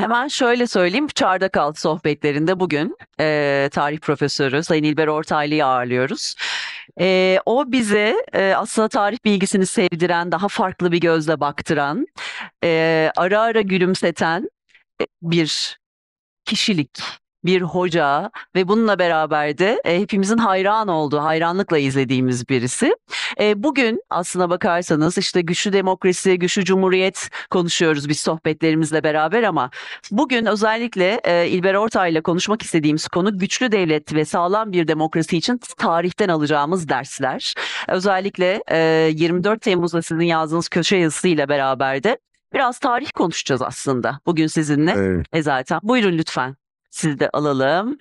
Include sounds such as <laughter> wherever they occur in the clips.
Hemen şöyle söyleyeyim. Çardak Altı sohbetlerinde bugün e, tarih profesörü Sayın İlber Ortaylı'yı ağırlıyoruz. E, o bize e, aslında tarih bilgisini sevdiren, daha farklı bir gözle baktıran, e, ara ara gülümseten bir kişilik, bir hoca ve bununla beraber de e, hepimizin hayran olduğu, hayranlıkla izlediğimiz birisi. E, bugün aslına bakarsanız işte güçlü demokrasi, güçlü cumhuriyet konuşuyoruz biz sohbetlerimizle beraber ama bugün özellikle e, İlber Ortay'la konuşmak istediğimiz konu güçlü devlet ve sağlam bir demokrasi için tarihten alacağımız dersler. Özellikle e, 24 Temmuz'da sizin yazdığınız köşe yazısıyla beraber de biraz tarih konuşacağız aslında bugün sizinle. Evet. E zaten. Buyurun lütfen. Siz de alalım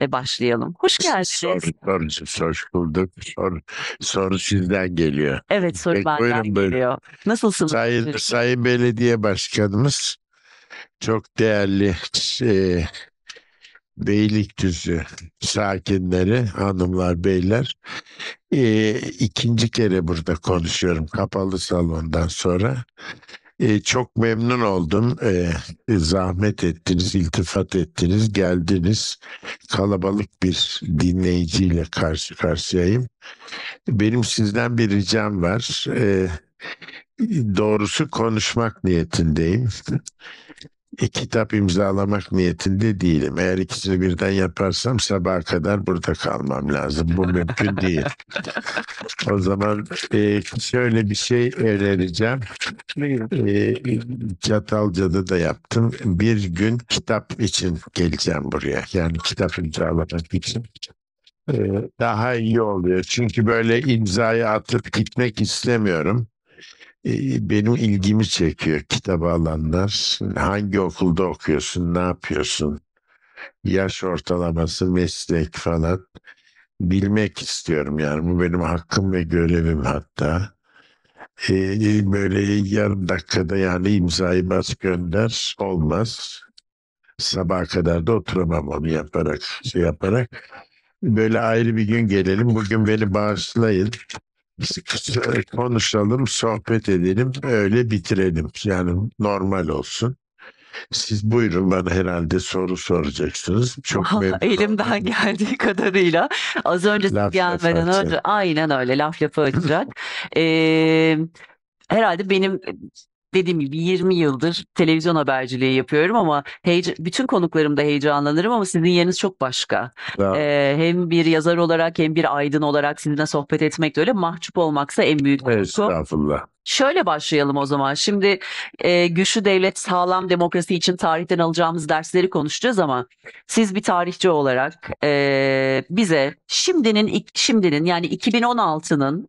ve başlayalım. Hoş geldiniz. Soru, soru, hoş bulduk. Soru, soru sizden geliyor. Evet soru Peki, benden buyurun, buyurun. geliyor. Nasılsınız? Sayın, Sayın Belediye Başkanımız çok değerli e, Beylikdüzü sakinleri, hanımlar, beyler. E, ikinci kere burada konuşuyorum kapalı salondan sonra. E, çok memnun oldum. E, zahmet ettiniz, iltifat ettiniz, geldiniz. Kalabalık bir dinleyiciyle karşı karşıyayım. Benim sizden bir ricam var. E, doğrusu konuşmak niyetindeyim. E, kitap imzalamak niyetinde değilim. Eğer ikisini birden yaparsam sabaha kadar burada kalmam lazım. Bu mümkün değil. O zaman e, şöyle bir şey önereceğim. E, Çatalca'da da yaptım. Bir gün kitap için geleceğim buraya. Yani kitap imzalamak için. E, daha iyi oluyor. Çünkü böyle imzayı atıp gitmek istemiyorum. E, benim ilgimi çekiyor kitabı alanlar. Hangi okulda okuyorsun, ne yapıyorsun? Yaş ortalaması, meslek falan. Bilmek istiyorum yani. Bu benim hakkım ve görevim hatta. E, böyle yarım dakikada yani imzayı bas gönder olmaz. Sabaha kadar da oturamam onu yaparak, şey yaparak. Böyle ayrı bir gün gelelim. Bugün beni bağışlayın konuşalım, sohbet edelim, öyle bitirelim. Yani normal olsun. Siz buyurun bana herhalde soru soracaksınız. Çok memnun Elimden oldum. geldiği kadarıyla az önce Laf gelmeden önce aynen öyle laf lafı açacak. <laughs> Ee, herhalde benim dediğim gibi 20 yıldır televizyon haberciliği yapıyorum ama heyece- bütün konuklarımda heyecanlanırım ama sizin yeriniz çok başka. Ee, hem bir yazar olarak hem bir aydın olarak sizinle sohbet etmek de öyle mahcup olmaksa en büyük korku. Estağfurullah. Şöyle başlayalım o zaman. Şimdi e, güçlü devlet, sağlam demokrasi için tarihten alacağımız dersleri konuşacağız ama siz bir tarihçi olarak e, bize şimdinin şimdinin yani 2016'nın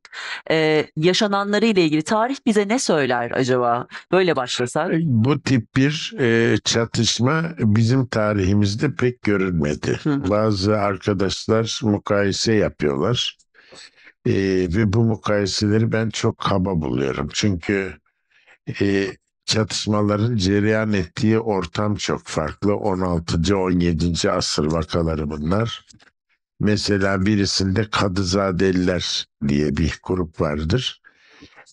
e, yaşananları ile ilgili tarih bize ne söyler acaba? Böyle başlasak. Bu tip bir e, çatışma bizim tarihimizde pek görülmedi. Hı hı. Bazı arkadaşlar mukayese yapıyorlar. E, ve bu mukayeseleri ben çok kaba buluyorum. Çünkü e, çatışmaların cereyan ettiği ortam çok farklı. 16. 17. asır vakaları bunlar. Mesela birisinde Kadızadeliler diye bir grup vardır.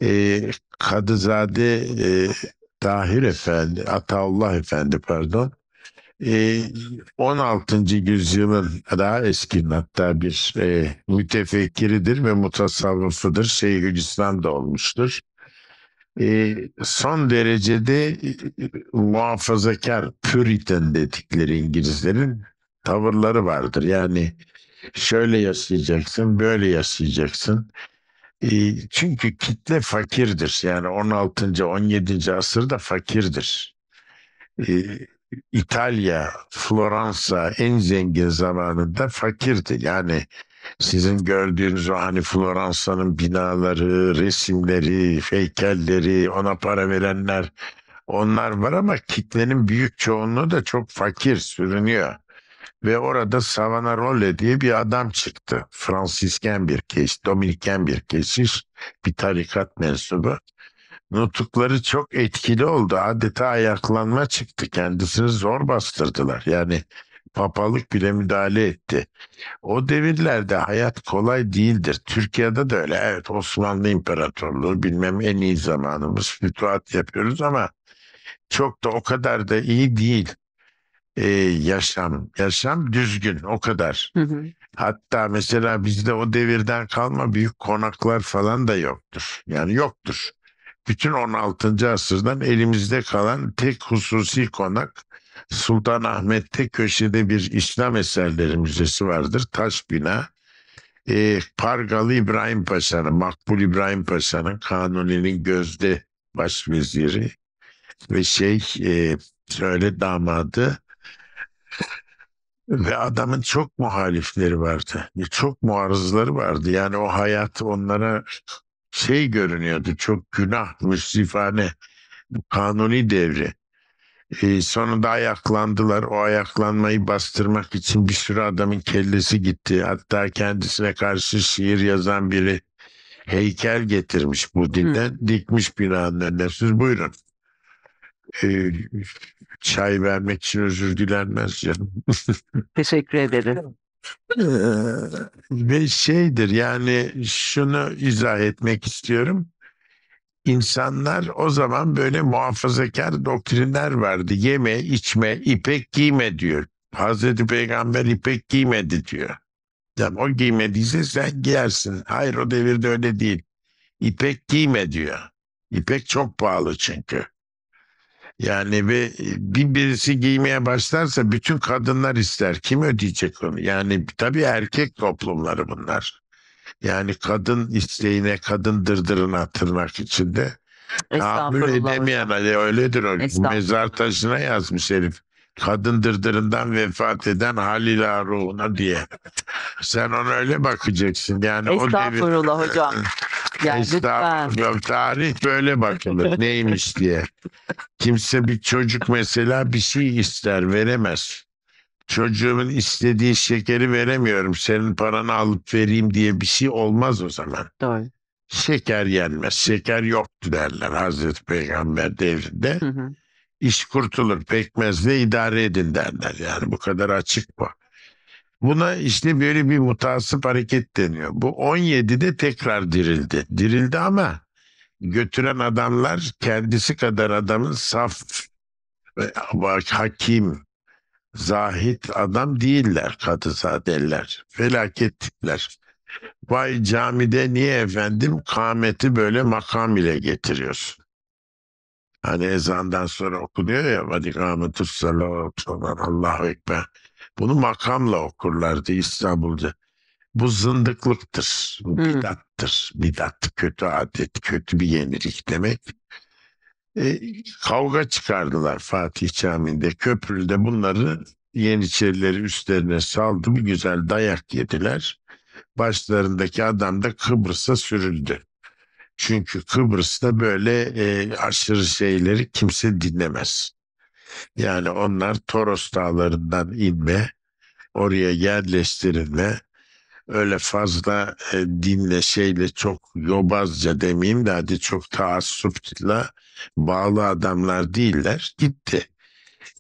E, Kadızade e, Tahir Efendi, Ataullah Efendi pardon. E, 16. yüzyılın daha eski hatta bir e, mütefekkiridir ve mutasavvıfıdır. Şeyhülislam da olmuştur. E, son derecede e, muhafazakar, puritan dedikleri İngilizlerin tavırları vardır. Yani şöyle yaşayacaksın, böyle yaşayacaksın. E, çünkü kitle fakirdir. Yani 16. 17. asırda fakirdir. E, İtalya, Floransa en zengin zamanında fakirdi. Yani sizin gördüğünüz o hani Floransa'nın binaları, resimleri, heykelleri, ona para verenler onlar var ama kitlenin büyük çoğunluğu da çok fakir sürünüyor. Ve orada Savonarola diye bir adam çıktı. Fransisken bir keş, Dominiken bir keşiş, bir tarikat mensubu. Nutukları çok etkili oldu. Adeta ayaklanma çıktı. Kendisini zor bastırdılar. Yani papalık bile müdahale etti. O devirlerde hayat kolay değildir. Türkiye'de de öyle. Evet Osmanlı İmparatorluğu bilmem en iyi zamanımız. Fütuhat yapıyoruz ama çok da o kadar da iyi değil. Ee, yaşam, yaşam düzgün o kadar. Hı hı. Hatta mesela bizde o devirden kalma büyük konaklar falan da yoktur. Yani yoktur. Bütün 16. asırdan elimizde kalan tek hususi konak Sultanahmet'te köşede bir İslam eserleri müzesi vardır. Taş bina. Ee, Pargalı İbrahim Paşa'nın, Makbul İbrahim Paşa'nın, Kanuni'nin gözde başveziri ve şey e, söyle damadı ve adamın çok muhalifleri vardı. Çok muarızları vardı. Yani o hayat onlara şey görünüyordu. Çok günah, müsrifane, kanuni devri. Ee, sonunda ayaklandılar. O ayaklanmayı bastırmak için bir sürü adamın kellesi gitti. Hatta kendisine karşı şiir yazan biri heykel getirmiş bu dilden. Dikmiş binanın önüne. Siz buyurun. Ee, çay vermek için özür dilenmez canım. <laughs> Teşekkür ederim. Ee, Ve şeydir yani şunu izah etmek istiyorum. İnsanlar o zaman böyle muhafazakar doktrinler vardı. Yeme, içme, ipek giyme diyor. Hazreti Peygamber ipek giymedi diyor. Yani o giymediyse sen giyersin. Hayır o devirde öyle değil. İpek giyme diyor. İpek çok pahalı çünkü. Yani ve bir birisi giymeye başlarsa bütün kadınlar ister. Kim ödeyecek onu? Yani tabii erkek toplumları bunlar. Yani kadın isteğine, kadın dırdırına tırnak içinde tahammül Estağfurullah edemeyen. Ali öyledir o. Estağfurullah. Mezar taşına yazmış herif. Kadın dırdırından vefat eden Halil ruhuna diye. <laughs> Sen ona öyle bakacaksın. Yani o devir... Estağfurullah hocam. <laughs> Yani lütfen. <laughs> Estağfurullah. Tarih böyle bakılır. Neymiş diye. Kimse bir çocuk mesela bir şey ister veremez. Çocuğumun istediği şekeri veremiyorum. Senin paranı alıp vereyim diye bir şey olmaz o zaman. Doğru. Şeker yenmez. Şeker yoktu derler Hazreti Peygamber devrinde. Hı hı. İş kurtulur. Pekmezle idare edin derler. Yani bu kadar açık bu. Buna işte böyle bir mutasip hareket deniyor. Bu 17'de tekrar dirildi. Dirildi ama götüren adamlar kendisi kadar adamın saf hakim, zahit adam değiller kadızadeler. Felaket tipler. Vay camide niye efendim kâmeti böyle makam ile getiriyorsun? Hani ezandan sonra okunuyor ya vadikametü salatu Allahu Ekber. Bunu makamla okurlardı İstanbul'da. Bu zındıklıktır. Bu bidattır. Bidat kötü adet, kötü bir yenilik demek. E, kavga çıkardılar Fatih Camii'nde. Köprülüde bunları Yeniçerileri üstlerine saldı. Bir güzel dayak yediler. Başlarındaki adam da Kıbrıs'a sürüldü. Çünkü Kıbrıs'ta böyle e, aşırı şeyleri kimse dinlemez. Yani onlar Toros dağlarından inme, oraya yerleştirilme, öyle fazla e, dinle şeyle çok yobazca demeyeyim de hadi çok taassupla bağlı adamlar değiller. Gitti.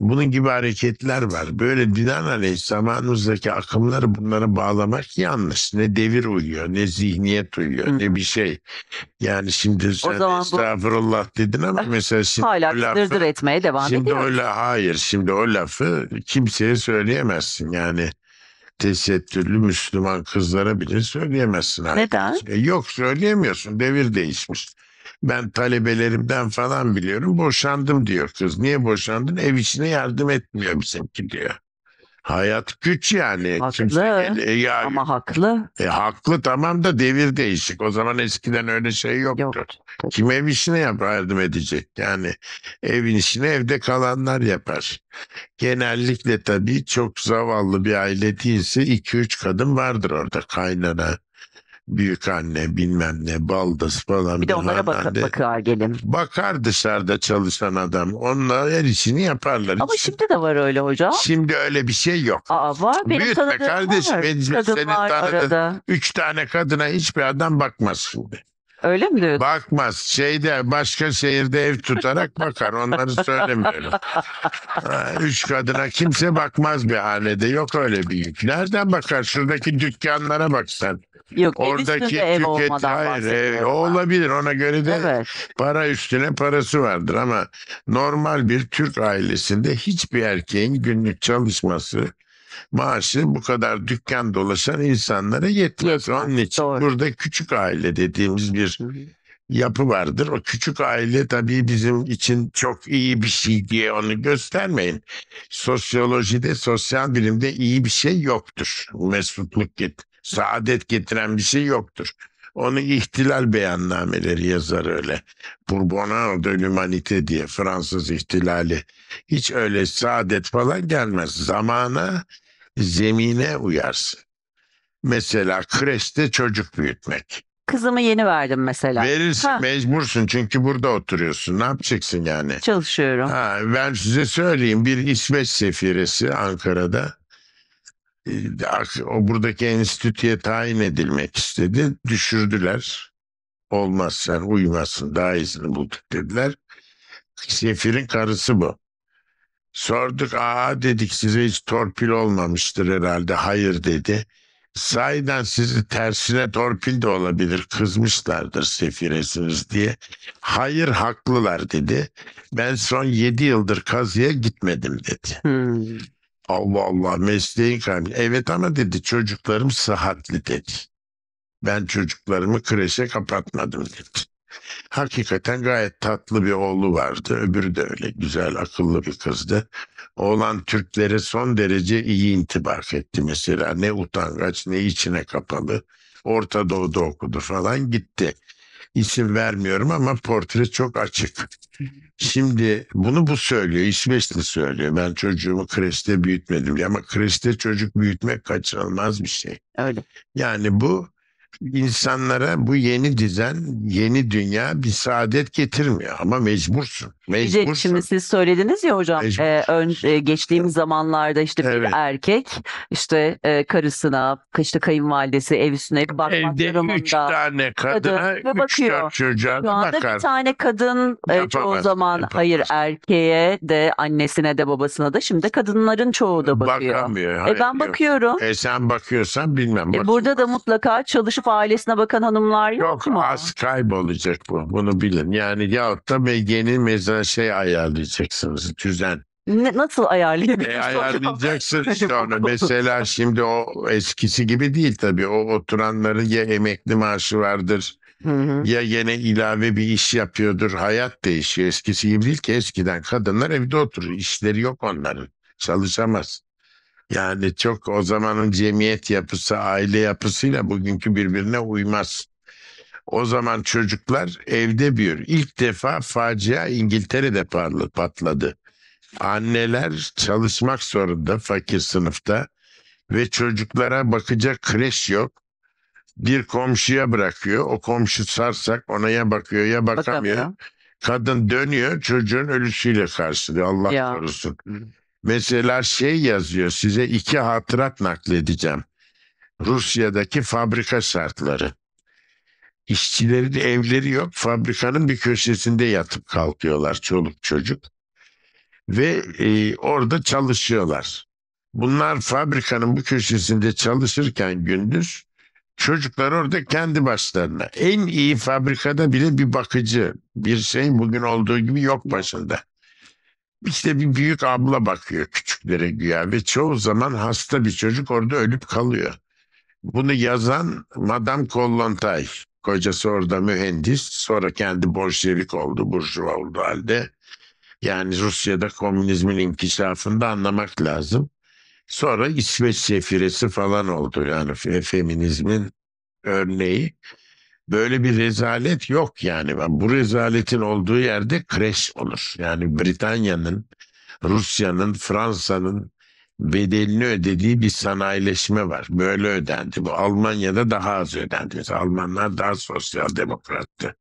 Bunun gibi hareketler var. Böyle binaenaleyh zamanımızdaki akımları bunlara bağlamak yanlış. Ne devir uyuyor, ne zihniyet uyuyor, Hı. ne bir şey. Yani şimdi sen zaman bu- estağfurullah dedin ama mesela şimdi Hala o lafı- dırdır etmeye devam Şimdi ediyor. öyle hayır şimdi o lafı kimseye söyleyemezsin yani tesettürlü Müslüman kızlara bile söyleyemezsin. Neden? E, Yok söyleyemiyorsun devir değişmiş. Ben talebelerimden falan biliyorum boşandım diyor kız. Niye boşandın? Ev işine yardım etmiyor bizimki diyor. Hayat güç yani. Haklı. Kimse- E, ya, Ama haklı. e, haklı tamam da devir değişik. O zaman eskiden öyle şey yoktu. Yok. Kim ev işine yap yardım edecek? Yani evin işini evde kalanlar yapar. Genellikle tabii çok zavallı bir aile değilse iki üç kadın vardır orada. Kaynana, büyük anne, bilmem ne, baldız falan. Bir de onlara bak ne. bakar gelin. Bakar dışarıda çalışan adam. Onlar her işini yaparlar. Ama Hiç- şimdi de var öyle hocam. Şimdi öyle bir şey yok. Aa var benim Büyütme tanıdığım kardeşim, var. benim- Kadın senin var tanıdığın- arada. Üç tane kadına hiçbir adam bakmaz şimdi. Öyle mi diyorsun? Bakmaz. Şeyde başka şehirde ev tutarak bakar. Onları söylemiyorum. Üç kadına kimse bakmaz bir hanede. Yok öyle bir yük. Nereden bakar? Şuradaki dükkanlara bak sen. Yok Oradaki ev tüket olmadan hayır olabilir ona göre de Evet. para üstüne parası vardır ama normal bir Türk ailesinde hiçbir erkeğin günlük çalışması maaşı bu kadar dükkan dolaşan insanlara yetmez. Yetmez, Onun için doğru. burada küçük aile dediğimiz bir yapı vardır. O küçük aile tabii bizim için çok iyi bir şey diye onu göstermeyin. Sosyolojide, sosyal bilimde iyi bir şey yoktur. Mesutluk, get saadet getiren bir şey yoktur. Onu ihtilal beyannameleri yazar öyle. Bourbonneau de l'Humanité diye Fransız ihtilali. Hiç öyle saadet falan gelmez. Zamana, zemine uyarsın. Mesela kreşte çocuk büyütmek. Kızımı yeni verdim mesela. Verirsin Ha. mecbursun çünkü burada oturuyorsun. Ne yapacaksın yani? Çalışıyorum. Ha, ben size söyleyeyim bir İsveç sefiresi Ankara'da o buradaki enstitüye tayin edilmek istedi. Düşürdüler. Olmaz sen uymazsın daha iyisini bulduk dediler. Sefirin karısı bu. Sorduk aa dedik size hiç torpil olmamıştır herhalde. Hayır dedi. Sahiden sizi tersine torpil de olabilir. Kızmışlardır sefiresiniz diye. Hayır haklılar dedi. Ben son yedi yıldır kazıya gitmedim dedi. Hmm. Allah Allah mesleğin kaybı. Evet ama dedi çocuklarım sıhhatli dedi. Ben çocuklarımı kreşe kapatmadım dedi. Hakikaten gayet tatlı bir oğlu vardı. Öbürü de öyle güzel, akıllı bir kızdı. Oğlan Türklere son derece iyi intibak etti mesela. Ne utangaç ne içine kapalı. Orta Doğu'da okudu falan gitti. İsim vermiyorum ama portre çok açık. Şimdi bunu bu söylüyor. İsveçli söylüyor. Ben çocuğumu kreşte büyütmedim. diye. Ama kreşte çocuk büyütmek kaçınılmaz bir şey. Öyle. Yani bu insanlara bu yeni düzen, yeni dünya bir saadet getirmiyor. Ama mecbursun. Mecbursun. şimdi siz söylediniz ya hocam Mecbur. e, ön, e, geçtiğimiz zamanlarda işte Evet. bir erkek işte e, karısına işte kayınvalidesi ev üstüne bakmak Evde üç durumunda. tane kadına, Kadın üç bakıyor. çocuğa Şu da anda bakar. bir tane kadın e, çoğu zaman yapamaz. hayır erkeğe de annesine de babasına da şimdi kadınların çoğu da bakıyor. Bakamıyor. E hayır, ben yok. bakıyorum. E sen bakıyorsan bilmem. E burada da mutlaka çalışıp ailesine bakan hanımlar yok, Yok mu? az kaybolacak bu. Bunu bilin. Yani yahut da be- yeni mezar şey ayarlayacaksınız. Düzen. Ne, nasıl ayarlayabiliriz? E, ayarlayacaksın işte onu. Mesela şimdi o eskisi gibi değil tabii. O oturanların ya emekli maaşı vardır Hı hı. ya yine ilave bir iş yapıyordur. Hayat değişiyor. Eskisi gibi değil ki eskiden kadınlar evde oturur. İşleri yok onların. Çalışamaz. Yani çok o zamanın cemiyet yapısı, aile yapısıyla bugünkü birbirine uymaz. O zaman çocuklar evde büyür. İlk defa facia İngiltere'de patladı. Anneler çalışmak zorunda fakir sınıfta ve çocuklara bakacak kreş yok. Bir komşuya bırakıyor. O komşu sarsak ona ya bakıyor ya bakamıyor. Bakamıyor. Kadın dönüyor çocuğun ölüsüyle karşılıyor. Allah Ya. korusun. Mesela şey yazıyor size iki hatırat nakledeceğim. Rusya'daki fabrika şartları. İşçilerin evleri yok. Fabrikanın bir köşesinde yatıp kalkıyorlar çoluk çocuk. Ve e, orada çalışıyorlar. Bunlar fabrikanın bu köşesinde çalışırken gündüz çocuklar orada kendi başlarına. En iyi fabrikada bile bir bakıcı bir şey bugün olduğu gibi yok başında. İşte bir büyük abla bakıyor küçüklere güya ve çoğu zaman hasta bir çocuk orada ölüp kalıyor. Bunu yazan Madame Kollontai. Kocası orada mühendis. Sonra kendi Bolşevik oldu, burjuva oldu halde. Yani Rusya'da komünizmin inkişafını anlamak lazım. Sonra İsveç sefiresi falan oldu. Yani fe- feminizmin örneği. Böyle bir rezalet yok yani. Bu rezaletin olduğu yerde kreş olur. Yani Britanya'nın, Rusya'nın, Fransa'nın bedelini ödediği bir sanayileşme var. Böyle ödendi. Bu Almanya'da daha az ödendi. Mesela Almanlar daha sosyal demokrattı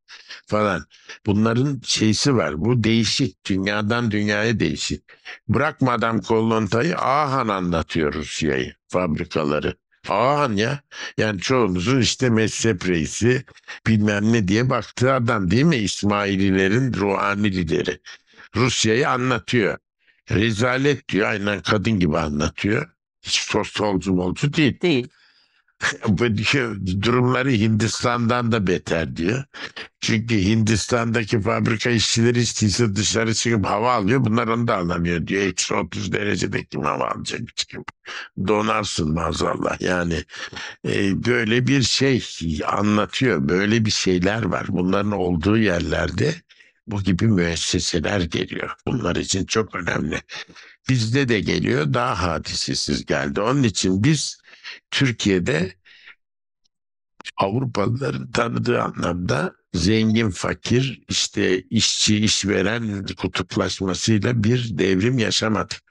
falan. Bunların şeysi var. Bu değişik. Dünyadan dünyaya değişik. Bırak Madame Kollontay'ı Ahan anlatıyor Rusya'yı. Fabrikaları. Ahan ya. Yani çoğunuzun işte mezhep reisi bilmem ne diye baktığı adam değil mi? İsmaililerin ruhani lideri. Rusya'yı anlatıyor. Rezalet diyor. Aynen kadın gibi anlatıyor. Hiç solcu molcu değil. Değil. Durumları Hindistan'dan da beter diyor. Çünkü Hindistan'daki fabrika işçileri istiyse dışarı çıkıp hava alıyor. Bunlar onu da alamıyor diyor. Eksi 30 derecede kim hava alacak çıkıp. Donarsın maazallah. Yani e, böyle bir şey anlatıyor. Böyle bir şeyler var. Bunların olduğu yerlerde bu gibi müesseseler geliyor. Bunlar için çok önemli. Bizde de geliyor daha hadisesiz geldi. Onun için biz Türkiye'de Avrupalıların tanıdığı anlamda zengin fakir işte işçi işveren kutuplaşmasıyla bir devrim yaşamadık.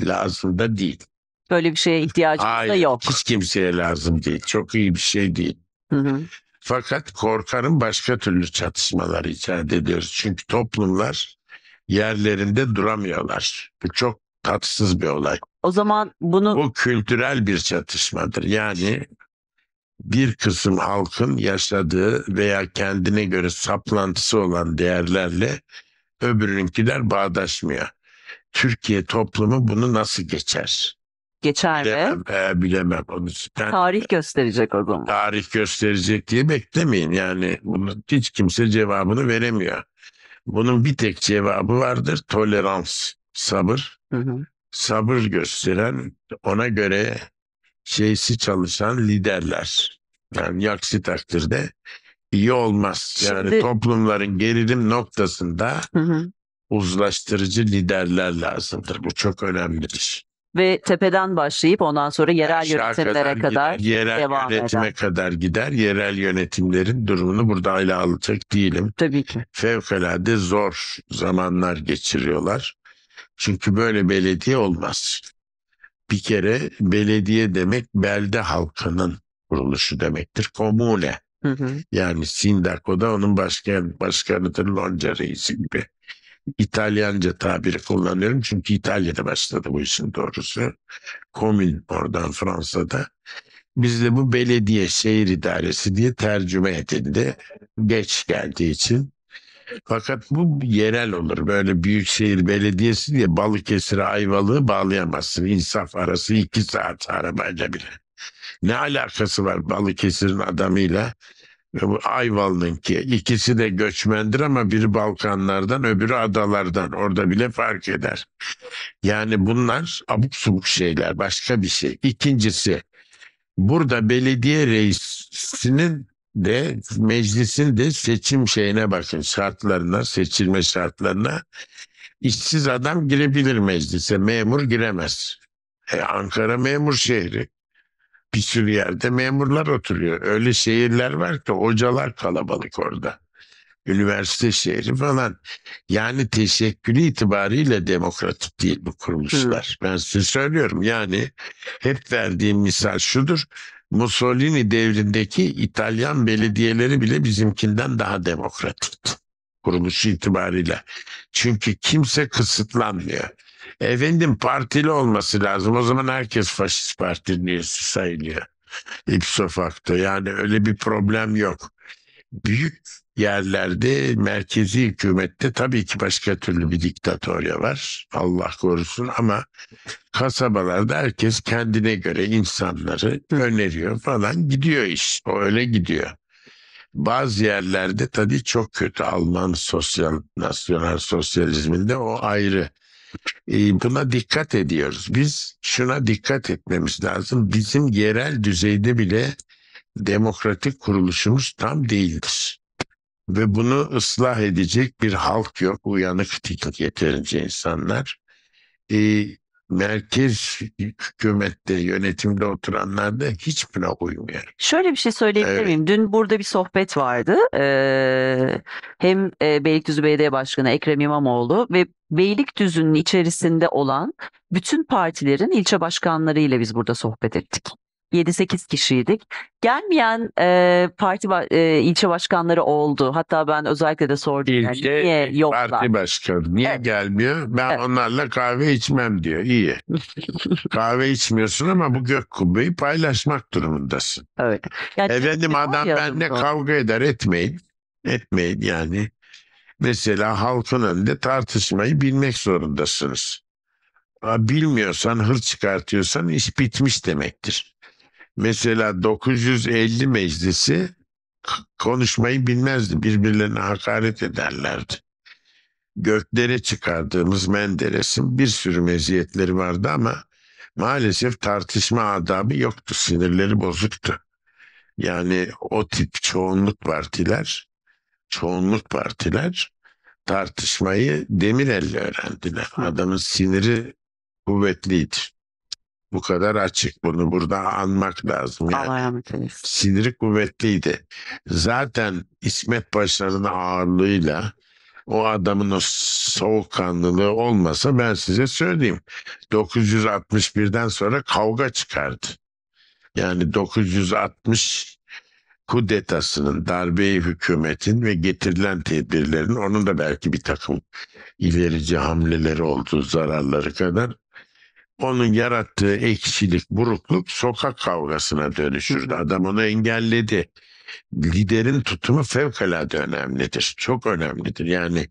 Lazım da değil. Böyle bir şeye ihtiyacımız da Hayır, yok. hiç kimseye lazım değil. Çok iyi bir şey değil. Hı hı. Fakat korkarım başka türlü çatışmalar icat ediyoruz. Çünkü toplumlar yerlerinde duramıyorlar. Bu çok tatsız bir olay. O zaman bunu Bu kültürel bir çatışmadır. Yani bir kısım halkın yaşadığı veya kendine göre saplantısı olan değerlerle öbürününkiler bağdaşmıyor. Türkiye toplumu bunu nasıl geçer? geçer Bilemem, e, bilemem. Onu ben tarih gösterecek o zaman. tarih gösterecek diye beklemeyin. Yani bunu hiç kimse cevabını veremiyor. Bunun bir tek cevabı vardır. Tolerans, sabır. Hı hı. Sabır gösteren, ona göre şeysi çalışan liderler. Yani aksi takdirde iyi olmaz. Yani Şimdi- toplumların gerilim noktasında Hı hı. uzlaştırıcı liderler lazımdır. Bu çok önemlidir. Ve tepeden başlayıp ondan sonra yerel Aşağı yönetimlere kadar gider, yerel devam yönetime eder. kadar gider. Yerel yönetimlerin durumunu burada ele alacak değilim. tabii ki. Fevkalade zor zamanlar geçiriyorlar. Çünkü böyle belediye olmaz. Bir kere belediye demek belde halkının kuruluşu demektir. Komune. Hı hı. Yani Sindaco da onun başkan, başkanıdır Lonca reisi gibi. İtalyanca tabiri kullanıyorum çünkü İtalya'da başladı bu işin doğrusu. Komün oradan Fransa'da. Bizde bu belediye şehir idaresi diye tercüme edildi. Geç geldiği için. Fakat bu yerel olur. Böyle büyükşehir belediyesi diye Balıkesir'e Ayvalık'ı bağlayamazsın. İnsaf arası iki saat arabayla bile. Ne alakası var Balıkesir'in adamıyla? Bu Ayvalık'ınki ikisi de göçmendir ama biri Balkanlardan öbürü adalardan. Orada bile fark eder. Yani bunlar abuk subuk şeyler başka bir şey. İkincisi burada belediye reisinin de meclisin de seçim şeyine bakın şartlarına seçilme şartlarına işsiz adam girebilir meclise memur giremez. E, Ankara memur şehri bir sürü yerde memurlar oturuyor. Öyle şehirler var ki hocalar kalabalık orada. Üniversite şehri falan. Yani teşekkülü itibariyle demokratik değil bu kuruluşlar. Ben size söylüyorum yani hep verdiğim misal şudur. Mussolini devrindeki İtalyan belediyeleri bile bizimkinden daha demokratik kuruluşu itibariyle. Çünkü kimse kısıtlanmıyor. Efendim partili olması lazım. O zaman herkes faşist partinin üyesi sayılıyor. Ipso facto. Yani öyle bir problem yok. Büyük yerlerde merkezi hükümette tabii ki başka türlü bir diktatörya var. Allah korusun ama kasabalarda herkes kendine göre insanları öneriyor falan gidiyor iş. O öyle gidiyor. Bazı yerlerde tabii çok kötü Alman sosyal nasyonel sosyalizminde o ayrı. Ee, buna dikkat ediyoruz. Biz şuna dikkat etmemiz lazım. Bizim yerel düzeyde bile demokratik kuruluşumuz tam değildir. Ve bunu ıslah edecek bir halk yok. Uyanık değil yeterince insanlar. Ee, merkez hükümette, yönetimde oturanlar da hiçbirine uymuyor. Şöyle bir şey söyleyebilir Evet. miyim? Dün burada bir sohbet vardı. Ee, hem e, Beylikdüzü Belediye Başkanı Ekrem İmamoğlu ve Beylikdüzü'nün içerisinde olan bütün partilerin ilçe başkanlarıyla biz burada sohbet ettik. 7-8 kişiydik. Gelmeyen e, parti e, ilçe başkanları oldu. Hatta ben özellikle de sordum. yani İlçe niye yoklar? parti başkanı niye Evet. gelmiyor? Ben Evet. onlarla kahve içmem diyor. İyi. <laughs> kahve içmiyorsun ama bu gök kubbeyi paylaşmak durumundasın. Evet. Yani Efendim adam benimle kavga eder etmeyin. Etmeyin yani. Mesela halkın önünde tartışmayı bilmek zorundasınız. Bilmiyorsan hır çıkartıyorsan iş bitmiş demektir. Mesela 950 meclisi konuşmayı bilmezdi. Birbirlerine hakaret ederlerdi. Göklere çıkardığımız Menderes'in bir sürü meziyetleri vardı ama maalesef tartışma adabı yoktu. Sinirleri bozuktu. Yani o tip çoğunluk partiler, çoğunluk partiler tartışmayı Demirel'le öğrendiler. Adamın siniri kuvvetliydi. Bu kadar açık bunu burada anmak lazım. Yani Allah rahmet eylesin. siniri kuvvetliydi. Zaten İsmet Paşa'nın ağırlığıyla o adamın o soğukkanlılığı olmasa ben size söyleyeyim. 961'den sonra kavga çıkardı. Yani 960 kudetasının, darbeyi hükümetin ve getirilen tedbirlerin onun da belki bir takım ilerici hamleleri olduğu zararları kadar onun yarattığı ekşilik, burukluk sokak kavgasına dönüşürdü. Adam onu engelledi. Liderin tutumu fevkalade önemlidir. Çok önemlidir. Yani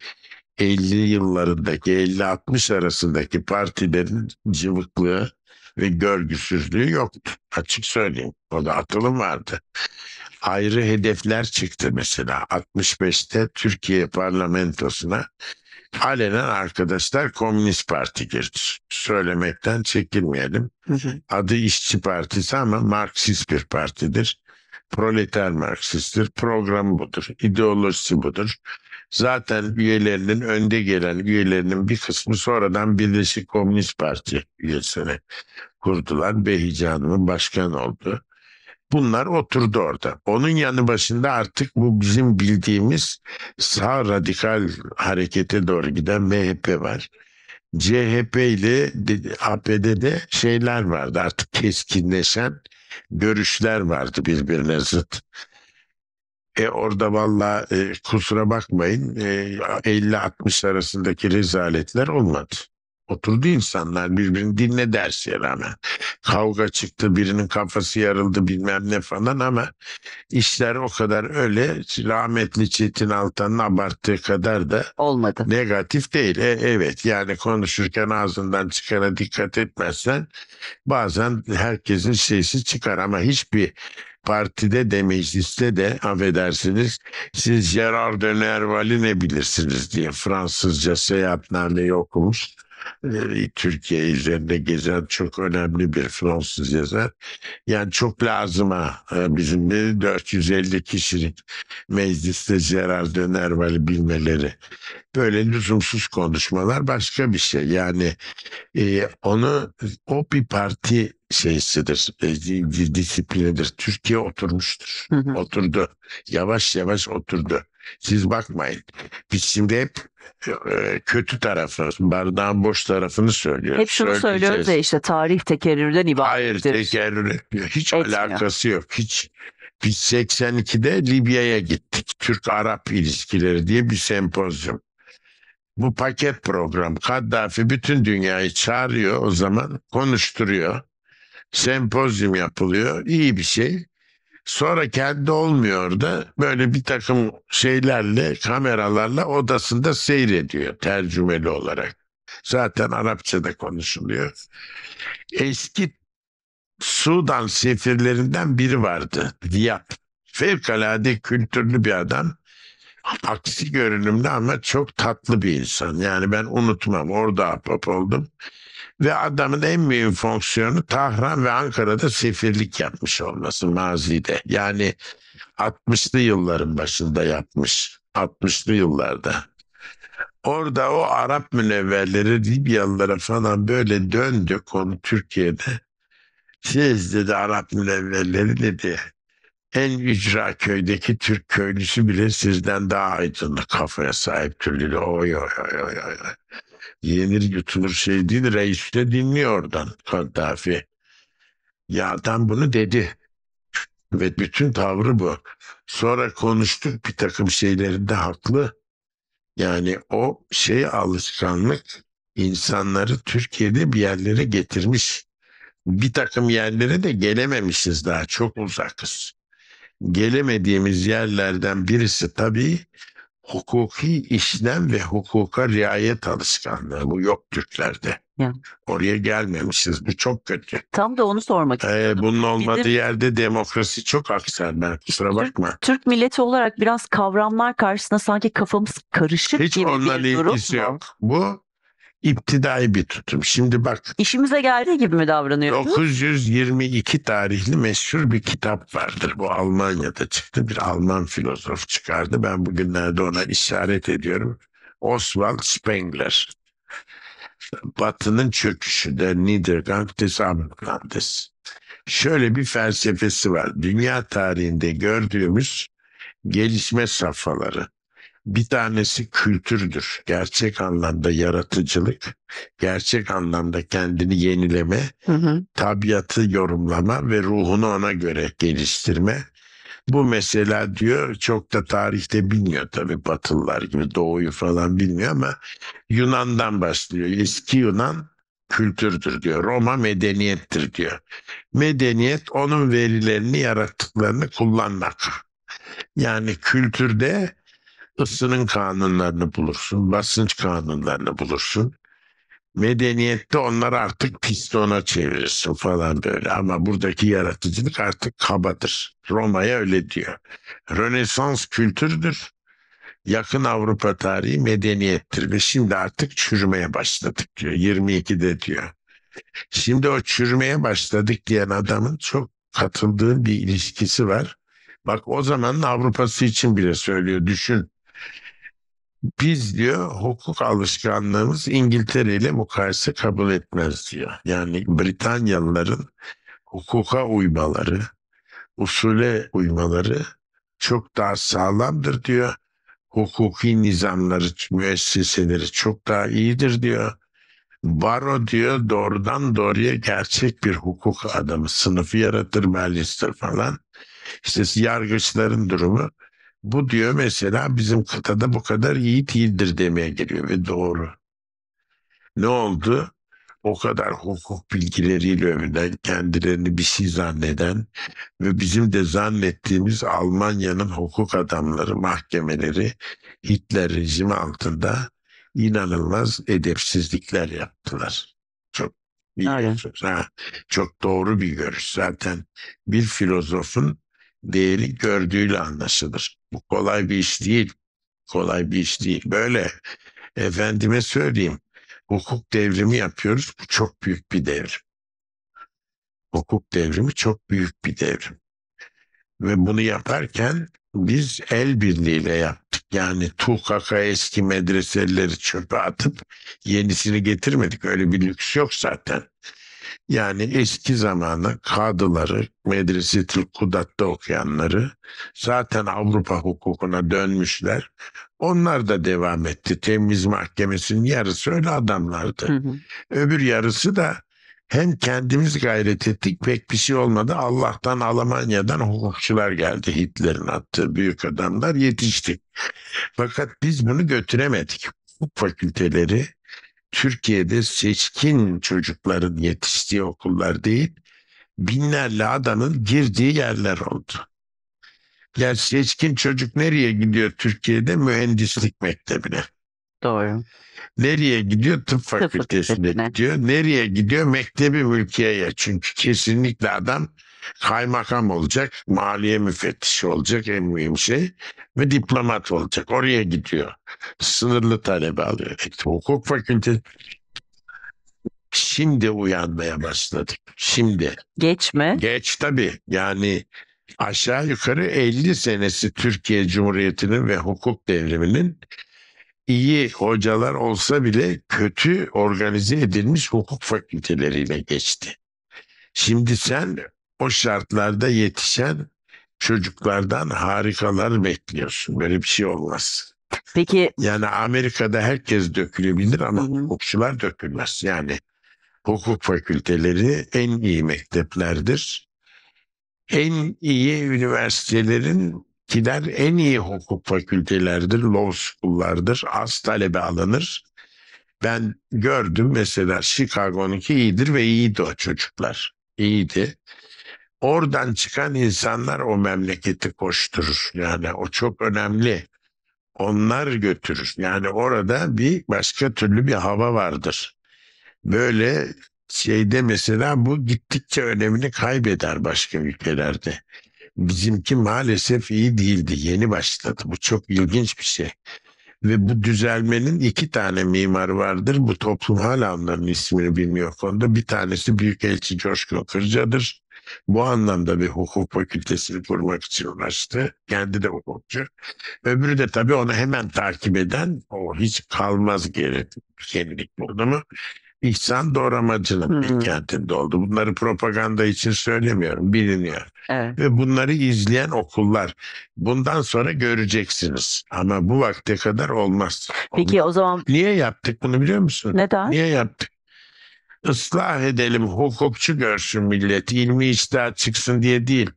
50 yıllarındaki 50-60 arasındaki partilerin cıvıklığı ve görgüsüzlüğü yoktu. Açık söyleyeyim. Orada atılım vardı. Ayrı hedefler çıktı mesela. 65'te Türkiye parlamentosuna alenen arkadaşlar Komünist Parti girdi. Söylemekten çekinmeyelim. Hı hı. Adı İşçi Partisi ama Marksist bir partidir. Proleter Marksisttir. Programı budur. ideolojisi budur. Zaten üyelerinin önde gelen üyelerinin bir kısmı sonradan Birleşik Komünist Parti üyesini kurdular. Behice Hanım'ın başkan oldu. Bunlar oturdu orada. Onun yanı başında artık bu bizim bildiğimiz sağ radikal harekete doğru giden MHP var. CHP ile de- APD'de şeyler vardı artık keskinleşen görüşler vardı birbirine zıt. E orada valla e, kusura bakmayın e, 50-60 arasındaki rezaletler olmadı. Oturdu insanlar birbirini dinle dersiye rağmen. Kavga çıktı birinin kafası yarıldı bilmem ne falan ama işler o kadar öyle rahmetli Çetin Altan'ın abarttığı kadar da Olmadı. negatif değil. E, evet yani konuşurken ağzından çıkana dikkat etmezsen bazen herkesin şeysi çıkar ama hiçbir partide de mecliste de affedersiniz siz Gerard de Nerval'i ne bilirsiniz diye Fransızca seyahatnameyi okumuş. Ee, Türkiye üzerinde gezen çok önemli bir Fransız yazar. Yani çok lazım ha e, bizim de 450 kişinin mecliste Gerard de Nerval'i bilmeleri. Böyle lüzumsuz konuşmalar başka bir şey. Yani e, onu o bir parti şeysidir, e, di- disiplinidir. Türkiye oturmuştur. Hı hı. Oturdu. Yavaş yavaş oturdu. Siz bakmayın. Biz şimdi hep e, kötü tarafı, bardağın boş tarafını söylüyoruz. Hep şunu söylüyoruz ya işte tarih tekerrürden Hayır ibarettir. tekerrür etmiyor. Hiç Etmiyor. alakası yok. Hiç. Biz 82'de Libya'ya gittik. Türk-Arap ilişkileri diye bir sempozyum. Bu paket program Kaddafi bütün dünyayı çağırıyor o zaman konuşturuyor. Sempozyum yapılıyor. iyi bir şey. Sonra kendi olmuyor da böyle bir takım şeylerle kameralarla odasında seyrediyor tercümeli olarak. Zaten Arapçada konuşuluyor. Eski Sudan sefirlerinden biri vardı. Diyap. Fevkalade kültürlü bir adam. Aksi görünümlü ama çok tatlı bir insan. Yani ben unutmam. Orada ahbap oldum. Ve adamın en mühim fonksiyonu Tahran ve Ankara'da sefirlik yapmış olması mazide. Yani 60'lı yılların başında yapmış. 60'lı yıllarda. Orada o Arap münevverleri Libyalılara falan böyle döndü konu Türkiye'de. Siz dedi Arap münevverleri dedi. En ücra köydeki Türk köylüsü bile sizden daha aydınlık kafaya sahiptir dedi. Oy oy oy oy oy. Yenir yutulur şey değil. Reis de dinliyor oradan Kaddafi. Ya adam bunu dedi. Ve bütün tavrı bu. Sonra konuştuk bir takım şeylerinde haklı. Yani o şey alışkanlık insanları Türkiye'de bir yerlere getirmiş. Bir takım yerlere de gelememişiz daha çok uzakız. Gelemediğimiz yerlerden birisi tabii hukuki işlem ve hukuka riayet alışkanlığı. Bu yok Türklerde. Ya. Oraya gelmemişiz. Bu çok kötü. Tam da onu sormak Ee, istiyordum. bunun olmadığı Bizim- yerde demokrasi çok aksar. Ben kusura bakma. Türk milleti olarak biraz kavramlar karşısında sanki kafamız karışık Hiç gibi onunla bir durum ilgisi mu? yok. Bu iptidai bir tutum. Şimdi bak İşimize geldiği gibi mi davranıyoruz? 922 tarihli meşhur bir kitap vardır. Bu Almanya'da çıktı. Bir Alman filozof çıkardı. Ben bugünlerde ona işaret ediyorum. Oswald Spengler. Batı'nın çöküşü der Niedergang des Abendlandes. Şöyle bir felsefesi var. Dünya tarihinde gördüğümüz gelişme safhaları. Bir tanesi kültürdür. Gerçek anlamda yaratıcılık, gerçek anlamda kendini yenileme, Hı hı. tabiatı yorumlama ve ruhunu ona göre geliştirme. Bu mesela diyor çok da tarihte bilmiyor tabii Batılılar gibi doğuyu falan bilmiyor ama Yunan'dan başlıyor. Eski Yunan kültürdür diyor. Roma medeniyettir diyor. Medeniyet onun verilerini yarattıklarını kullanmak. Yani kültürde ısının kanunlarını bulursun, basınç kanunlarını bulursun. Medeniyette onları artık pistona çevirirsin falan böyle. Ama buradaki yaratıcılık artık kabadır. Roma'ya öyle diyor. Rönesans kültürdür. Yakın Avrupa tarihi medeniyettir ve şimdi artık çürümeye başladık diyor. 22'de diyor. Şimdi o çürümeye başladık diyen adamın çok katıldığı bir ilişkisi var. Bak o zamanın Avrupa'sı için bile söylüyor. Düşün. Biz diyor hukuk alışkanlığımız İngiltere ile mukayese kabul etmez diyor. Yani Britanyalıların hukuka uymaları, usule uymaları çok daha sağlamdır diyor. Hukuki nizamları, müesseseleri çok daha iyidir diyor. Baro diyor doğrudan doğruya gerçek bir hukuk adamı. Sınıfı yaratır, Ballister falan. İşte yargıçların durumu. Bu diyor mesela bizim kıtada bu kadar iyi değildir demeye geliyor ve doğru. Ne oldu? O kadar hukuk bilgileriyle övünen, kendilerini bir şey zanneden ve bizim de zannettiğimiz Almanya'nın hukuk adamları, mahkemeleri Hitler rejimi altında inanılmaz edepsizlikler yaptılar. Çok iyi Aynen. Ha, çok doğru bir görüş. Zaten bir filozofun değeri gördüğüyle anlaşılır. Bu kolay bir iş değil. Kolay bir iş değil. Böyle efendime söyleyeyim. Hukuk devrimi yapıyoruz. Bu çok büyük bir devrim. Hukuk devrimi çok büyük bir devrim. Ve bunu yaparken biz el birliğiyle yaptık. Yani TUKK eski medreseleri çöpe atıp yenisini getirmedik. Öyle bir lüks yok zaten. Yani eski zamanda kadıları, medrese Kudat'ta okuyanları zaten Avrupa hukukuna dönmüşler. Onlar da devam etti. Temiz mahkemesinin yarısı öyle adamlardı. Hı hı. Öbür yarısı da hem kendimiz gayret ettik pek bir şey olmadı. Allah'tan Almanya'dan hukukçular geldi. Hitler'in attığı büyük adamlar yetiştik. Fakat biz bunu götüremedik. Hukuk fakülteleri Türkiye'de seçkin çocukların yetiştiği okullar değil, binlerle adamın girdiği yerler oldu. Yani seçkin çocuk nereye gidiyor Türkiye'de? Mühendislik mektebine. Doğru. Nereye gidiyor? Tıp fakültesine fakültesine. gidiyor. Nereye gidiyor? Mektebi mülkiyeye. Çünkü kesinlikle adam kaymakam olacak, maliye müfettişi olacak en mühim şey ve diplomat olacak. Oraya gidiyor. Sınırlı talebe alıyor. İşte hukuk fakültesi şimdi uyanmaya başladık. Şimdi. Geçme. Geç tabii. Yani aşağı yukarı 50 senesi Türkiye Cumhuriyeti'nin ve hukuk devriminin iyi hocalar olsa bile kötü organize edilmiş hukuk fakülteleriyle geçti. Şimdi sen o şartlarda yetişen çocuklardan harikalar bekliyorsun. Böyle bir şey olmaz. Peki Yani Amerika'da herkes dökülebilir ama Hı hı. hukukçular dökülmez. Yani hukuk fakülteleri en iyi mekteplerdir. En iyi üniversitelerin kiler en iyi hukuk fakültelerdir, law school'lardır. Az talebe alınır. Ben gördüm mesela Chicago'nunki iyidir ve iyiydi o çocuklar. İyiydi. Oradan çıkan insanlar o memleketi koşturur. Yani o çok önemli. onlar götürür. Yani orada bir başka türlü bir hava vardır. Böyle şeyde mesela bu gittikçe önemini kaybeder başka ülkelerde. Bizimki maalesef iyi değildi. Yeni başladı. Bu çok ilginç bir şey. Ve bu düzelmenin iki tane mimarı vardır. Bu toplum hala onların ismini bilmiyor konuda. Bir tanesi Büyükelçi Coşkun Kırca'dır. Bu anlamda bir hukuk fakültesini kurmak için uğraştı. Kendi de hukukçu. Öbürü de tabii onu hemen takip eden, o hiç kalmaz geri yenilik buldu mu? İhsan Doğramacı'nın Hmm. bir kentinde oldu. Bunları propaganda için söylemiyorum, biliniyor. Evet. Ve bunları izleyen okullar. Bundan sonra göreceksiniz. Ama bu vakte kadar olmaz. Peki o zaman Niye yaptık bunu biliyor musun? neden? Niye yaptık? Islah edelim, hukukçu görsün millet, ilmi içtihat çıksın diye değil.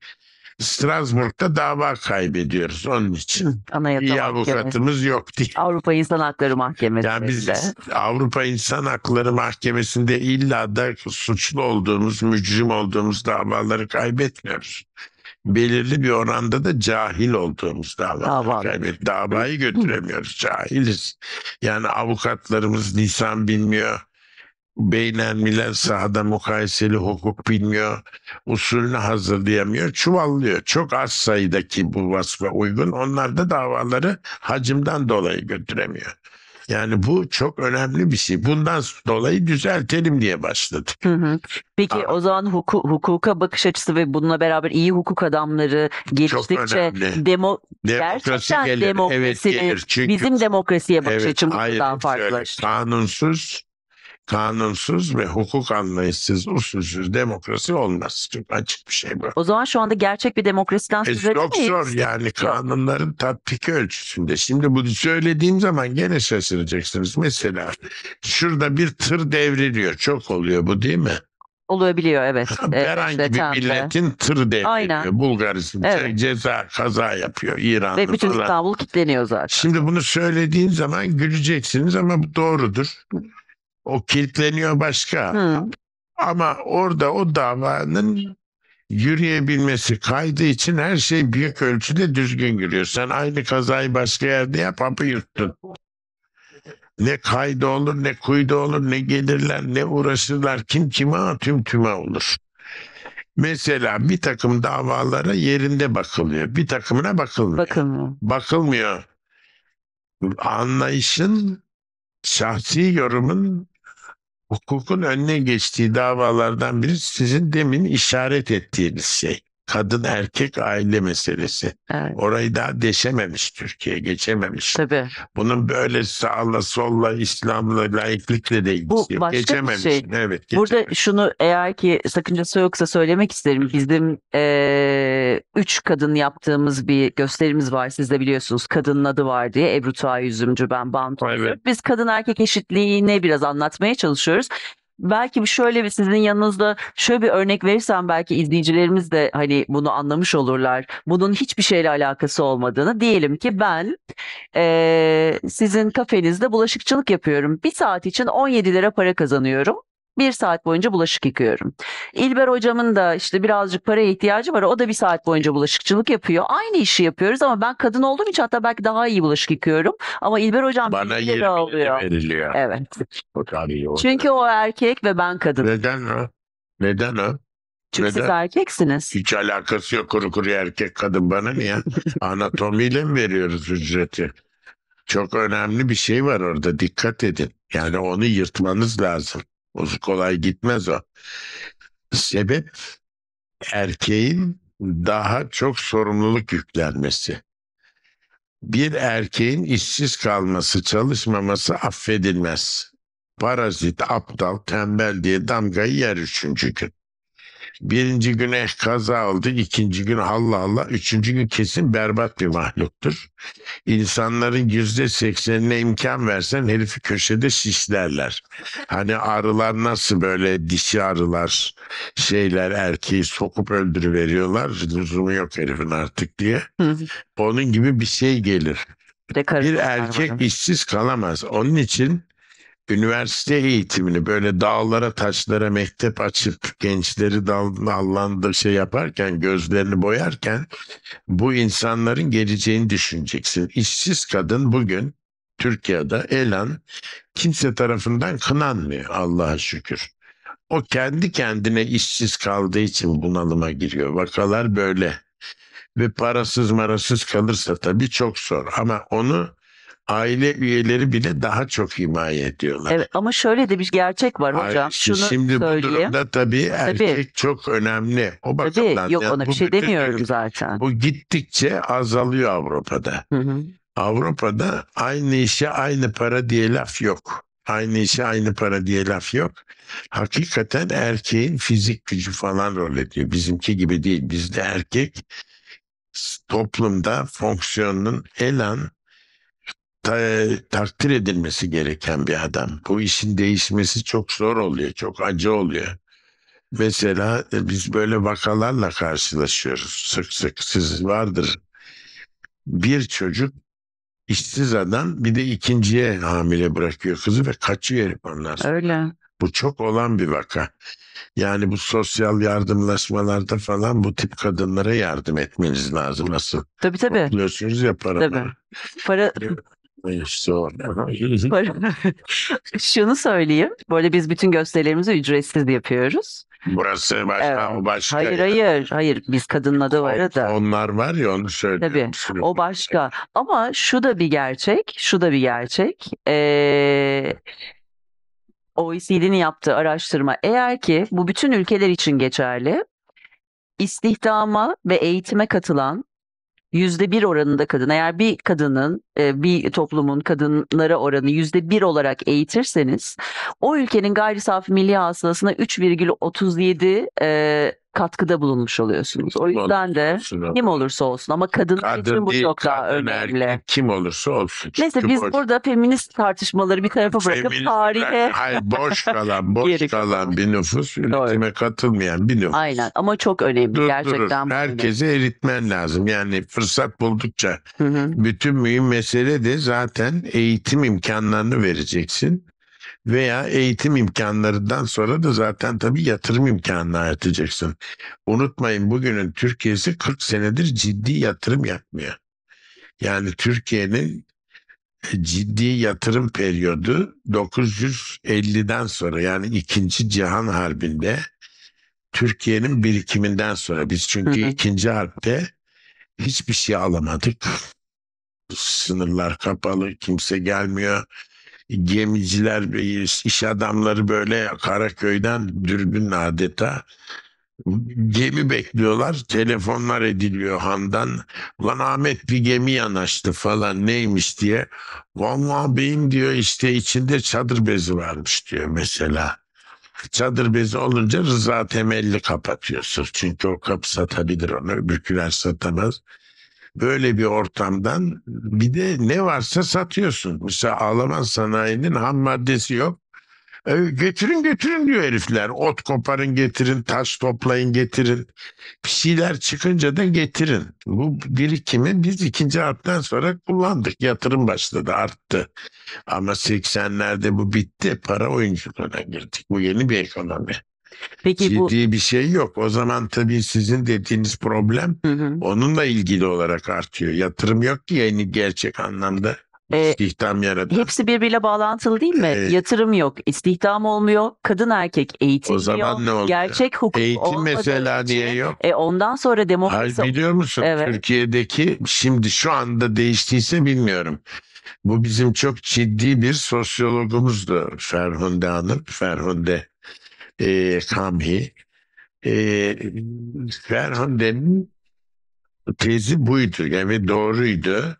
Strasbourg'da dava kaybediyoruz onun için. Anayasa İyi Mahkemesi. avukatımız yok diye. Avrupa İnsan Hakları Mahkemesi'nde. Yani biz Avrupa İnsan Hakları Mahkemesi'nde illa da suçlu olduğumuz, mücrim olduğumuz davaları kaybetmiyoruz. Belirli bir oranda da cahil olduğumuz davaları Dava. kaybet. Davayı götüremiyoruz, cahiliz. Yani avukatlarımız lisan bilmiyor. Beynelmiler sahada mukayeseli hukuk bilmiyor. Usulünü hazırlayamıyor. Çuvallıyor. Çok az sayıdaki bu vasfa uygun. Onlar da davaları hacimden dolayı götüremiyor. Yani bu çok önemli bir şey. Bundan dolayı düzeltelim diye başladık. Hı hı. Peki Aa. o zaman huku- hukuka bakış açısı ve bununla beraber iyi hukuk adamları geliştikçe demo Demokrasi gerçekten gelir. Evet demokrasinin gelir. Çünkü bizim demokrasiye bakış evet, açımız hayır, daha şöyle, farklılaşır. kanunsuz, kanunsuz ve hukuk anlayışsız, usulsüz demokrasi olmaz. Çok açık bir şey bu. O zaman şu anda gerçek bir demokrasiden E, söz çok edemeyiz. zor yani kanunların tatbiki ölçüsünde. Şimdi bunu söylediğim zaman gene şaşıracaksınız. Mesela şurada bir tır devriliyor. Çok oluyor bu değil mi? Olabiliyor evet. Ee, Herhangi işte bir milletin tır devriliyor. Aynen. Bulgaristan Evet. ceza kaza yapıyor İran'da Ve bütün falan. İstanbul kilitleniyor zaten. Şimdi bunu söylediğin zaman güleceksiniz ama bu doğrudur. O kilitleniyor başka. Hı. Ama orada o davanın yürüyebilmesi kaydı için her şey büyük ölçüde düzgün yürüyor. Sen aynı kazayı başka yerde yap hapı yuttun. Ne kaydı olur ne kuydu olur ne gelirler ne uğraşırlar kim kime tüm tüme olur. Mesela bir takım davalara yerinde bakılıyor. Bir takımına bakılmıyor. Bakın Bakılmıyor. Anlayışın şahsi yorumun hukukun önüne geçtiği davalardan biri sizin demin işaret ettiğiniz şey. Kadın erkek aile meselesi. evet. Orayı daha deşememiş Türkiye, geçememiş. Tabii. Bunun böyle sağla solla, İslam'la, laiklikle de ilgisi Bu yok. başka bir Geçememiş. şey. Evet, Burada geçememiş. şunu eğer ki sakıncası yoksa söylemek isterim. Bizim eee, üç kadın yaptığımız bir gösterimiz var. Siz de biliyorsunuz. Kadının adı var diye. Ebru Tuğay Yüzümcü, ben Bantu. Evet. Biz kadın erkek eşitliğini biraz anlatmaya çalışıyoruz. Belki bir şöyle bir sizin yanınızda şöyle bir örnek verirsem belki izleyicilerimiz de hani bunu anlamış olurlar. Bunun hiçbir şeyle alakası olmadığını. Diyelim ki ben eee, sizin kafenizde bulaşıkçılık yapıyorum. Bir saat için 17 lira para kazanıyorum. Bir saat boyunca bulaşık yıkıyorum. İlber hocamın da işte birazcık paraya ihtiyacı var. O da bir saat boyunca bulaşıkçılık yapıyor. Aynı işi yapıyoruz ama ben kadın olduğum için hatta belki daha iyi bulaşık yıkıyorum. Ama İlber hocam Bana 20 20 lira alıyor. veriliyor. Evet. O tabii o. Çünkü o erkek ve ben kadın. Neden o? Neden o? Çünkü siz neden? erkeksiniz. Hiç alakası yok kuru kuru erkek kadın bana ne ya? <laughs> Anatomiyle mi veriyoruz ücreti? Çok önemli bir şey var orada dikkat edin. Yani onu yırtmanız lazım. O kolay gitmez o. Sebep erkeğin daha çok sorumluluk yüklenmesi. Bir erkeğin işsiz kalması, çalışmaması affedilmez. Parazit, aptal, tembel diye damgayı yer üçüncü gün. Birinci güne kaza oldu, ikinci gün Allah Allah, üçüncü gün kesin berbat bir mahluktur. İnsanların yüzde seksenine imkan versen herifi köşede şişlerler. Hani arılar nasıl böyle dişi arılar şeyler erkeği sokup öldürüveriyorlar. Lüzumu yok herifin artık diye. Onun gibi bir şey gelir. Bir erkek işsiz kalamaz. Onun için üniversite eğitimini böyle dağlara taşlara mektep açıp gençleri dal, dallandı şey yaparken gözlerini boyarken bu insanların geleceğini düşüneceksin. İşsiz kadın bugün Türkiye'de elan kimse tarafından kınanmıyor Allah'a şükür. O kendi kendine işsiz kaldığı için bunalıma giriyor. Vakalar böyle. Ve parasız marasız kalırsa tabii çok zor. Ama onu aile üyeleri bile daha çok himaye ediyorlar. Evet ama şöyle de bir gerçek var Ay, hocam. şi- Şunu Şimdi bu söyleyeyim. durumda tabii erkek çok önemli. O bakımdan Tabii yok yani ona bu bir şey bütün- demiyorum zaten. Bu gittikçe azalıyor Avrupa'da. Hı hı. Avrupa'da aynı işe aynı para diye laf yok. Aynı işe aynı para diye laf yok. Hakikaten erkeğin fizik gücü falan rol ediyor. Bizimki gibi değil. Bizde erkek toplumda fonksiyonunun elan takdir edilmesi gereken bir adam. Bu işin değişmesi çok zor oluyor. Çok acı oluyor. Mesela e, biz böyle vakalarla karşılaşıyoruz. Sık sık siz vardır. Bir çocuk işsiz adam bir de ikinciye hamile bırakıyor kızı ve kaçıyor herif ondan. Öyle. Bu çok olan bir vaka. Yani bu sosyal yardımlaşmalarda falan bu tip kadınlara yardım etmeniz lazım. Nasıl? Tabii tabii. Topluyorsunuz ya. Para, İşte o. <laughs> <laughs> Şunu söyleyeyim. Böyle biz bütün gösterilerimizi ücretsiz yapıyoruz. Burası başka, Evet. başka. Hayır ya. hayır hayır biz kadınla da var da. Onlar var ya onu söylüyorum. Tabii, O başka. Ama şu da bir gerçek, şu da bir gerçek. Ee, OECD'nin yaptığı araştırma eğer ki bu bütün ülkeler için geçerli, istihdama ve eğitime katılan yüzde bir oranında kadın, eğer bir kadının, e, bir toplumun kadınlara oranı yüzde bir olarak eğitirseniz, o ülkenin gayri safi milli hasılasına 3,37 e, katkıda bulunmuş oluyorsunuz. O yüzden de kim olursa olsun ama kadınlar için Kadın bu değil, çok daha kadın, önemli. erkek, kim olursa olsun. Neyse biz boş- burada feminist tartışmaları bir tarafa bırakıp feminist- tarihe <laughs> Hayır boş kalan, <laughs> boş kalan bir nüfus, üretime katılmayan bir nüfus. aynen ama çok önemli Durdurur. gerçekten. bu önemli. Herkese eritmen lazım. Yani fırsat buldukça. Hı hı. Bütün mühim mesele de zaten eğitim imkanlarını vereceksin. Veya eğitim imkanlarından sonra da zaten tabii yatırım imkanını artacaksın. Unutmayın bugünün Türkiye'si 40 senedir ciddi yatırım yapmıyor. Yani Türkiye'nin ciddi yatırım periyodu 950'den sonra yani 2. Cihan Harbi'nde Türkiye'nin birikiminden sonra biz çünkü Hı hı. ikinci harpte hiçbir şey alamadık. Sınırlar kapalı, kimse gelmiyor. Gemiciler, iş adamları böyle Karaköy'den dürbünle adeta gemi bekliyorlar. Telefonlar ediliyor Han'dan. Ulan Ahmet bir gemi yanaştı falan neymiş diye. Vallahi beyim diyor işte içinde çadır bezi varmış diyor mesela. Çadır bezi olunca rıza temelli kapatıyorsun. Çünkü o kapı satabilir onu. Öbürküler satamaz. Böyle bir ortamdan bir de ne varsa satıyorsun. Mesela Alman sanayinin ham maddesi yok. E, getirin getirin diyor herifler. Ot koparın getirin, taş toplayın getirin. Bir şeyler çıkınca da getirin. Bu birikimi biz ikinci harpten sonra kullandık. Yatırım başladı, arttı. Ama 80'lerde bu bitti. Para oyunculuğuna girdik. Bu yeni bir ekonomi. Peki bu Ciddi bir şey yok. O zaman tabii sizin dediğiniz problem Hı hı. onunla ilgili olarak artıyor. Yatırım yok ki yeni gerçek anlamda Ee, istihdam yaratan. hepsi birbiriyle bağlantılı değil mi? Evet. Yatırım yok, istihdam olmuyor, kadın erkek eğitim O zaman yok, ne oluyor? gerçek hukuk Eğitim mesela niye yok? E ondan sonra Hayır demokrasi biliyor musun? Evet. Türkiye'deki şimdi şu anda değiştiyse bilmiyorum. Bu bizim çok ciddi bir sosyologumuzdu Ferhunde Hanım. Ferhunde e, Kamhi. E, Ferhunde'nin tezi buydu. Yani doğruydu.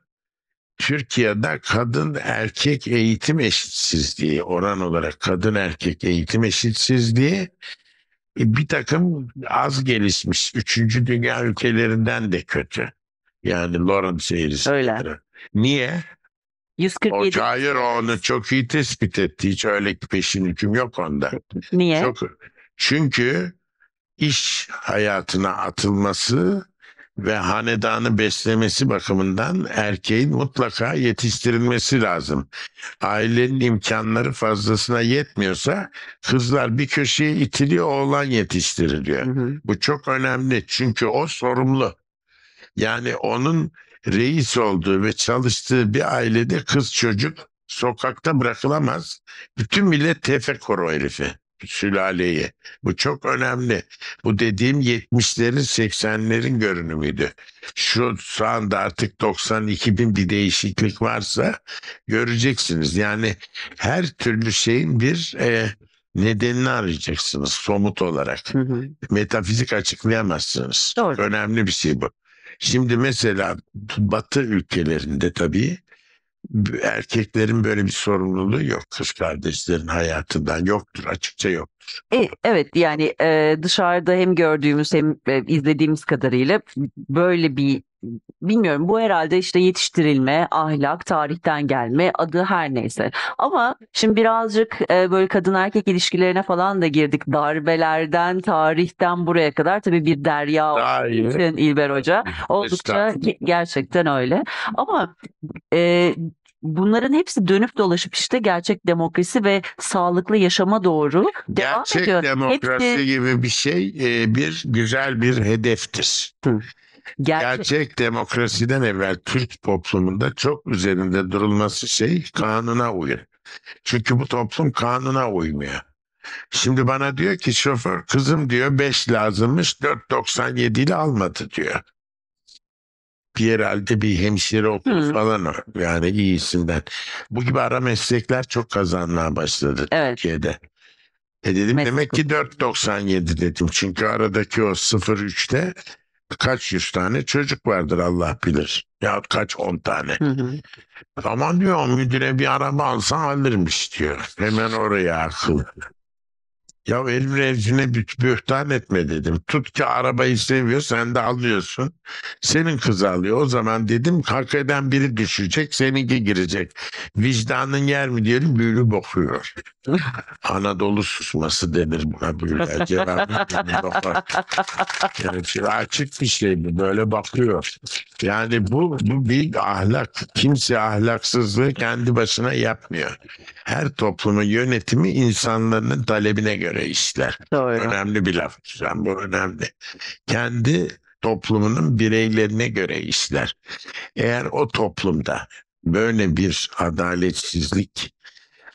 Türkiye'de kadın erkek eğitim eşitsizliği oran olarak kadın erkek eğitim eşitsizliği e, bir takım az gelişmiş üçüncü dünya ülkelerinden de kötü. Yani Lawrence eğrisi. Öyle. Niye? O 147 hayır o onu çok iyi tespit etti. Hiç öyle peşin hüküm yok onda. niye? Çok, çünkü iş hayatına atılması ve hanedanı beslemesi bakımından erkeğin mutlaka yetiştirilmesi lazım. Ailenin imkanları fazlasına yetmiyorsa kızlar bir köşeye itiliyor, oğlan yetiştiriliyor. Hı hı. Bu çok önemli çünkü o sorumlu. Yani onun reis olduğu ve çalıştığı bir ailede kız çocuk sokakta bırakılamaz. Bütün millet tefekkür o herifi, sülaleyi. Bu çok önemli. Bu dediğim 70'lerin 80'lerin görünümüydü. Şu, şu anda artık 92 bin bir değişiklik varsa göreceksiniz. Yani her türlü şeyin bir e, nedenini arayacaksınız somut olarak Hı hı. metafizik açıklayamazsınız. Doğru. Önemli bir şey bu. Şimdi mesela Batı ülkelerinde tabii erkeklerin böyle bir sorumluluğu yok. Kız kardeşlerin hayatından yoktur. Açıkça yok. E, evet yani dışarıda hem gördüğümüz hem izlediğimiz kadarıyla böyle bir bilmiyorum bu herhalde işte yetiştirilme, ahlak, tarihten gelme adı her neyse. Ama şimdi birazcık e, böyle kadın erkek ilişkilerine falan da girdik. Darbelerden, tarihten buraya kadar tabii bir derya için İlber Hoca. Oldukça ge- gerçekten öyle. Ama e, bunların hepsi dönüp dolaşıp işte gerçek demokrasi ve sağlıklı yaşama doğru devam Gerçek ediyor. demokrasi Hepsi gibi bir şey e, bir güzel bir hedeftir. Gerçek. Gerçek demokrasiden evvel Türk toplumunda çok üzerinde durulması şey kanuna uyun. Çünkü bu toplum kanuna uymuyor. Şimdi bana diyor ki şoför kızım diyor 5 lazımmış 4.97 ile almadı diyor. Bir herhalde bir hemşire okulu Hı. falan o. Yani iyisinden. Bu gibi ara meslekler çok kazanmaya başladı Evet. Türkiye'de. E dedim Meslek demek ki 4.97 dedim. Çünkü aradaki o 0.3'te kaç yüz tane çocuk vardır Allah bilir. Ya kaç on tane. Hı hı. Aman diyor müdüre bir araba alsan alırmış diyor. Hemen oraya akıl. Ya el revcine bü- bühtan etme dedim. Tut ki arabayı seviyor sen de alıyorsun. Senin kız alıyor. O zaman dedim hak eden biri düşecek seninki girecek. Vicdanın yer mi diyelim büyülü bakıyor. Anadolu susması denir buna böyle. Cevap açık bir şey bu böyle bakıyor. Yani bu, bu bir ahlak. Kimse ahlaksızlığı kendi başına yapmıyor. Her toplumun yönetimi insanların talebine göre işler. Doğru. Önemli bir laf. Hocam, Bu önemli. Kendi toplumunun bireylerine göre işler. Eğer o toplumda böyle bir adaletsizlik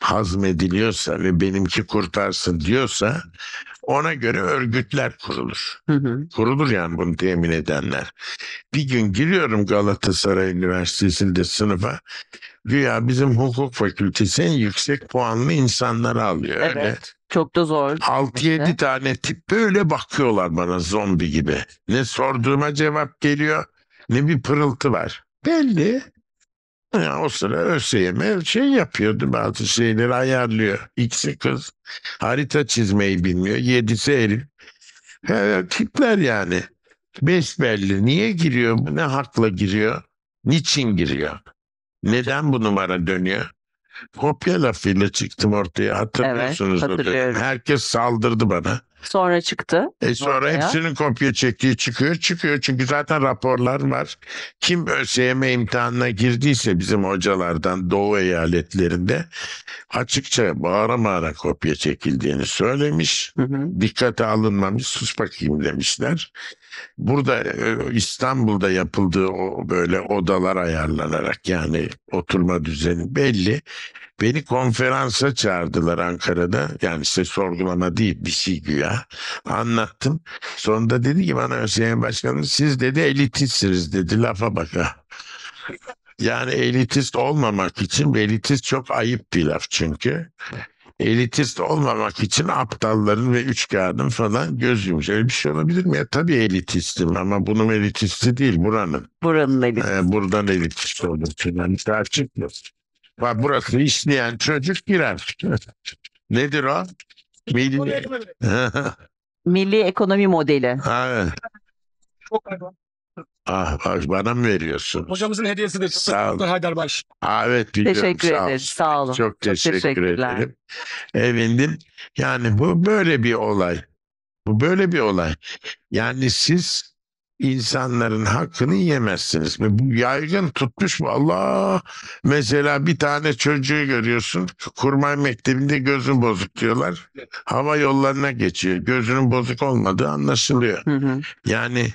hazmediliyorsa ve benimki kurtarsın diyorsa ona göre örgütler kurulur. Hı hı. Kurulur yani bunu temin edenler. Bir gün giriyorum Galatasaray Üniversitesi'nde sınıfa. Güya bizim hukuk fakültesi yüksek puanlı insanları alıyor. Öyle. Evet. Çok da zor. 6-7 İşte. tane tip böyle bakıyorlar bana zombi gibi. Ne sorduğuma cevap geliyor ne bir pırıltı var. Belli. Ya o sıra ÖSYM şey yapıyordu bazı şeyleri ayarlıyor. İkisi kız harita çizmeyi bilmiyor. Yedisi herif. Ya, tipler yani. Besbelli. Niye giriyor? Ne hakla giriyor? Niçin giriyor? Neden bu numara dönüyor? Kopya lafıyla çıktım ortaya. Hatırlıyorsunuz dönemi. hatırlıyorum. Herkes saldırdı bana. Sonra çıktı. E sonra Ortaya. hepsinin kopya çektiği çıkıyor çıkıyor. Çünkü zaten raporlar var. Kim ÖSYM imtihanına girdiyse bizim hocalardan Doğu eyaletlerinde açıkça bağıra bağıra kopya çekildiğini söylemiş. Hı hı. Dikkate alınmamış sus bakayım demişler. Burada e, İstanbul'da yapıldığı o böyle odalar ayarlanarak yani oturma düzeni belli. Beni konferansa çağırdılar Ankara'da. Yani işte sorgulama değil bir şey güya. Anlattım. Sonunda dedi ki bana Hüseyin Başkanım siz dedi elitistsiniz dedi. Lafa bak ha. Yani elitist olmamak için elitist çok ayıp bir laf çünkü. Elitist olmamak için aptalların ve üçkağıdın falan göz yumuş. Öyle bir şey olabilir mi? Ya, tabii elitistim ama bunun elitisti değil buranın. Buranın eli. Ee, buradan elitist olur. Yani açık mı? Bak burası işleyen çocuk girer. <laughs> Nedir o? Milli. <laughs> Milli ekonomi modeli. ha, Çok. Ah, bak bana mı veriyorsun? Hocamızın hediyesidir. Sağ ol. Dr. Haydarbaş. Ha, evet biliyorum. Teşekkür Sağ ederiz. Sağ olun. Çok teşekkür teşekkürler. ederim. Efendim yani bu böyle bir olay. Bu böyle bir olay. Yani siz insanların hakkını yemezsiniz. Bu yaygın tutmuş mu? Allah! Mesela bir tane çocuğu görüyorsun. Kurmay mektebinde gözün bozuk diyorlar. Hava yollarına geçiyor. Gözünün bozuk olmadığı anlaşılıyor. Hı hı. Yani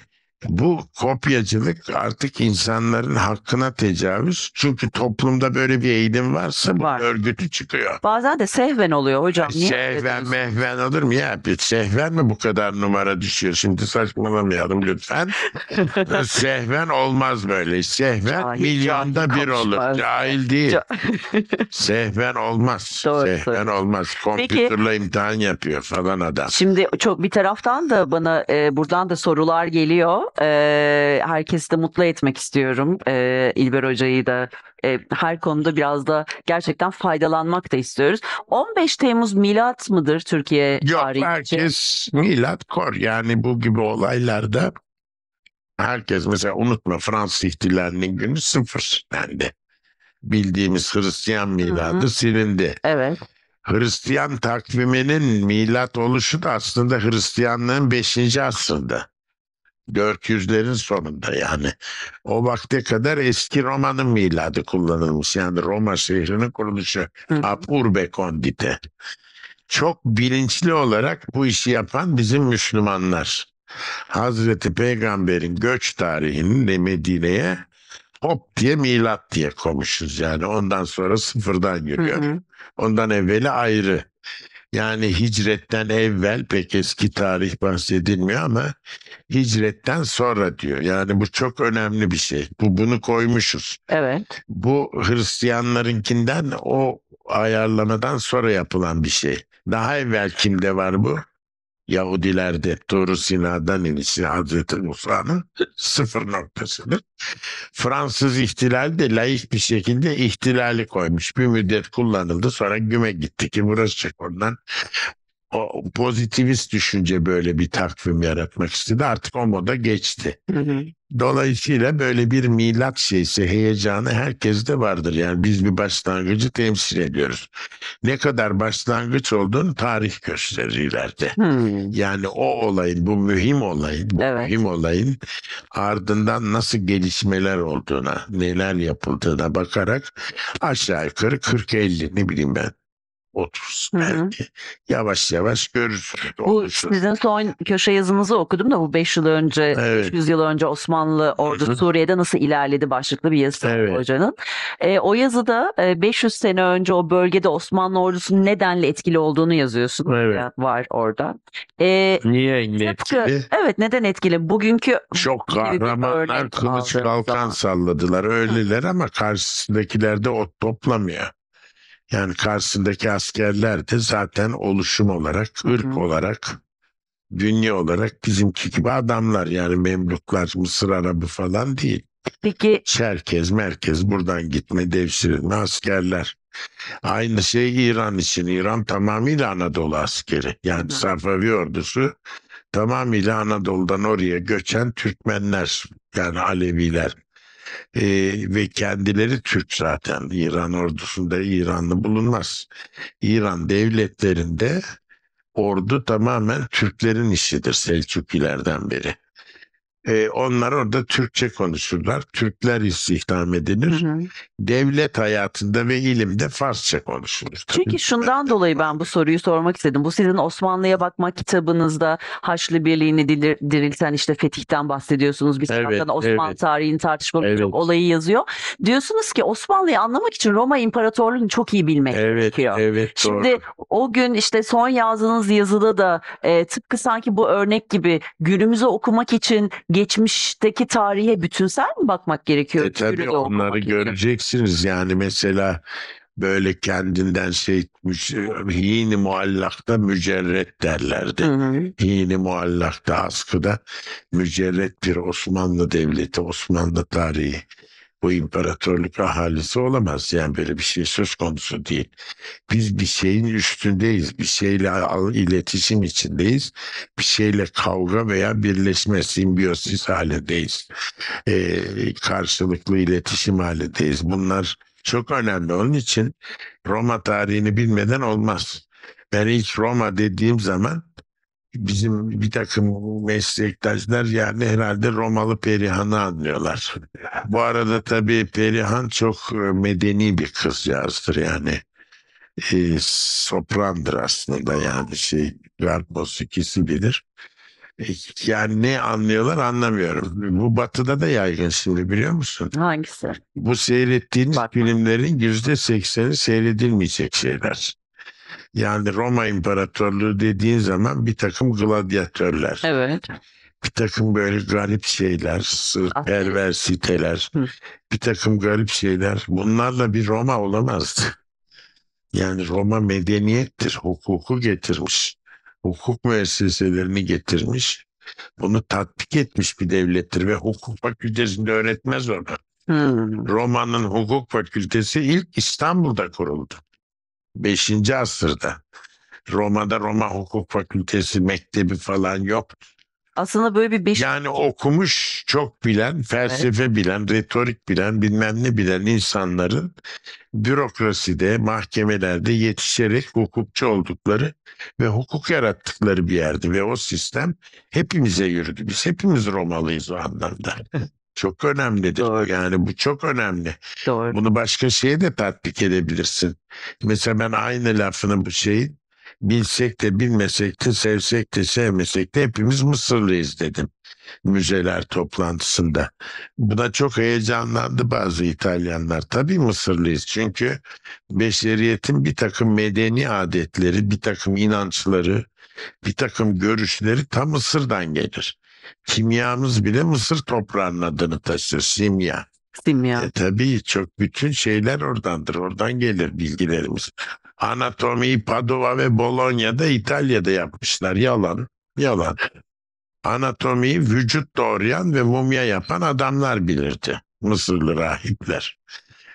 bu kopyacılık artık insanların hakkına tecavüz. Çünkü toplumda böyle bir eğilim varsa bu Var. örgütü çıkıyor. Bazen de sehven oluyor hocam. Niye diyorsun? mehven olur mu ya? Bir şehven mi bu kadar numara düşüyor? Şimdi saçmalamayalım lütfen. <laughs> Sehven olmaz böyle. Sehven Cahil, milyonda cahil bir olur. Cahil değil. <laughs> Sehven olmaz. Doğru Sehven söylüyorsun. olmaz. Kompütürle imtihan yapıyor falan adam. Şimdi çok bir taraftan da bana e, buradan da sorular geliyor. E, herkesi de mutlu etmek istiyorum. E, İlber Hoca'yı da e, her konuda biraz da gerçekten faydalanmak da istiyoruz. 15 Temmuz milat mıdır Türkiye Yok tarihi herkes milat kor. Yani bu gibi olaylarda herkes mesela unutma Fransız ihtilalinin günü sıfır dendi. Bildiğimiz Hristiyan miladı hı. silindi. Evet. Hristiyan takviminin milat oluşu da aslında Hristiyanlığın 5. asrında. 400'lerin sonunda yani. O vakte kadar eski Roma'nın miladı kullanılmış. Yani Roma şehrinin kuruluşu. Ab urbe condite. Çok bilinçli olarak bu işi yapan bizim Müslümanlar. Hazreti Peygamber'in göç tarihinin de Medine'ye hop diye milat diye koymuşuz. Yani ondan sonra sıfırdan yürüyor. Ondan evveli ayrı. Yani hicretten evvel pek eski tarih bahsedilmiyor ama hicretten sonra diyor. Yani bu çok önemli bir şey. Bu bunu koymuşuz. Evet. Bu Hristiyanlarınkinden o ayarlamadan sonra yapılan bir şey. Daha evvel kimde var bu? Yahudilerde Tur Sina'dan inişi Hazreti Musa'nın <laughs> sıfır noktasıdır. Fransız ihtilal de layık bir şekilde ihtilali koymuş. Bir müddet kullanıldı sonra güme gitti ki burası oradan. O pozitivist düşünce böyle bir takvim yaratmak istedi. Artık o moda geçti. Hı hı. Dolayısıyla böyle bir milat şeysi, heyecanı herkeste vardır. Yani biz bir başlangıcı temsil ediyoruz. Ne kadar başlangıç olduğunu tarih gösterir ileride. Hmm. Yani o olayın, bu mühim olayın, bu Evet. mühim olayın ardından nasıl gelişmeler olduğuna, neler yapıldığına bakarak aşağı yukarı 40-50 ne bileyim ben 30 Hı hı. belki yavaş yavaş görürsünüz. Bu sizin son köşe yazınızı okudum da bu 5 yıl önce, Evet. 500 yıl önce Osmanlı ordu Hı hı. Suriye'de nasıl ilerledi başlıklı bir var Evet. hocanın. E, o yazıda e, 500 sene önce o bölgede Osmanlı ordusunun nedenle etkili olduğunu yazıyorsun. Evet. Ya, Var orada. E, Niye tıpkı- etkili? evet neden etkili? Bugünkü Çok kahramanlar kılıç kalkan zaman. salladılar. Öyleler ama karşısındakiler de ot toplamıyor. Yani karşısındaki askerler de zaten oluşum olarak, ırk hı. olarak, dünya olarak bizimki gibi adamlar. Yani Memluklar, Mısır Arabı falan değil. Peki Çerkez, merkez buradan gitme, devşirilme askerler. Aynı şey İran için. İran tamamıyla Anadolu askeri. Yani hı. Safavi ordusu tamamıyla Anadolu'dan oraya göçen Türkmenler yani Aleviler. Ee, ve kendileri Türk zaten. İran ordusunda İranlı bulunmaz. İran devletlerinde ordu tamamen Türklerin işidir Selçukilerden beri. Ee, onlar orada Türkçe konuşurlar. Türkler istihdam edilir. Hı hı. Devlet hayatında ve ilimde Farsça konuşulur. Çünkü şundan dolayı ben bu soruyu sormak istedim. Bu sizin Osmanlı'ya bakma kitabınızda Haçlı Birliği'ni dirilten işte fetihten bahsediyorsunuz. Bir Evet, taraftan Osmanlı evet. tarihini tartışmak Evet. olayı yazıyor. Diyorsunuz ki Osmanlı'yı anlamak için Roma İmparatorluğu'nu çok iyi bilmek Evet, gerekiyor. evet doğru. Şimdi o gün işte son yazdığınız yazıda da e, tıpkı sanki bu örnek gibi günümüzü okumak için geçmişteki tarihe bütünsel mi bakmak gerekiyor? E tabii onları göreceksiniz yani mesela böyle kendinden şey müc- hini muallakta mücerret derlerdi. Hı hı. Hini muallakta askıda mücerret bir Osmanlı devleti, Osmanlı tarihi. Bu imparatorluk ahalisi olamaz. Yani böyle bir şey söz konusu değil. Biz bir şeyin üstündeyiz. Bir şeyle iletişim içindeyiz. Bir şeyle kavga veya birleşme, simbiyosis halindeyiz. Ee, karşılıklı iletişim halindeyiz. Bunlar çok önemli. Onun için Roma tarihini bilmeden olmaz. Ben ilk Roma dediğim zaman bizim bir takım meslektaşlar yani herhalde Romalı Perihan'ı anlıyorlar. Bu arada tabii Perihan çok e, medeni bir kızcağızdır yani. E, soprandır aslında yani şey garp musikisi bilir. E, yani ne anlıyorlar anlamıyorum. Bu batıda da yaygın şimdi biliyor musun? Hangisi? Bu seyrettiğiniz Bak. filmlerin yüzde sekseni seyredilmeyecek şeyler. Yani Roma İmparatorluğu dediğin zaman bir takım gladyatörler, Evet. bir takım böyle garip şeyler, sır, Aslında- perversiteler, Hı. bir takım garip şeyler. Bunlarla bir Roma olamazdı. Yani Roma medeniyettir, hukuku getirmiş, hukuk müesseselerini getirmiş, bunu tatbik etmiş bir devlettir ve hukuk fakültesinde öğretmez onu. Hmm. Roma'nın hukuk fakültesi ilk İstanbul'da kuruldu. 5. asırda. Roma'da Roma Hukuk Fakültesi mektebi falan yok. Aslında böyle bir beş Yani okumuş, çok bilen, felsefe bilen, retorik bilen, bilmem ne bilen insanların bürokraside, mahkemelerde yetişerek hukukçu oldukları ve hukuk yarattıkları bir yerdi. Ve o sistem hepimize yürüdü. Biz hepimiz Romalıyız o anlamda. <laughs> Çok önemlidir. Doğru. Yani bu çok önemli. doğru. Bunu başka şeye de tatbik edebilirsin. Mesela ben aynı lafını bu şeyin bilsek de bilmesek de sevsek de sevmesek de hepimiz Mısırlıyız dedim müzeler toplantısında. Buna çok heyecanlandı bazı İtalyanlar. Tabii Mısırlıyız çünkü beşeriyetin bir takım medeni adetleri, bir takım inançları, bir takım görüşleri tam Mısır'dan gelir. Kimyamız bile Mısır toprağının adını taşır, simya. Simya. E, tabii çok bütün şeyler oradandır. Oradan gelir bilgilerimiz. Anatomiyi Padova ve Bologna'da İtalya'da yapmışlar. Yalan. Yalan. Anatomiyi vücut doğrayan ve mumya yapan adamlar bilirdi. Mısırlı rahipler.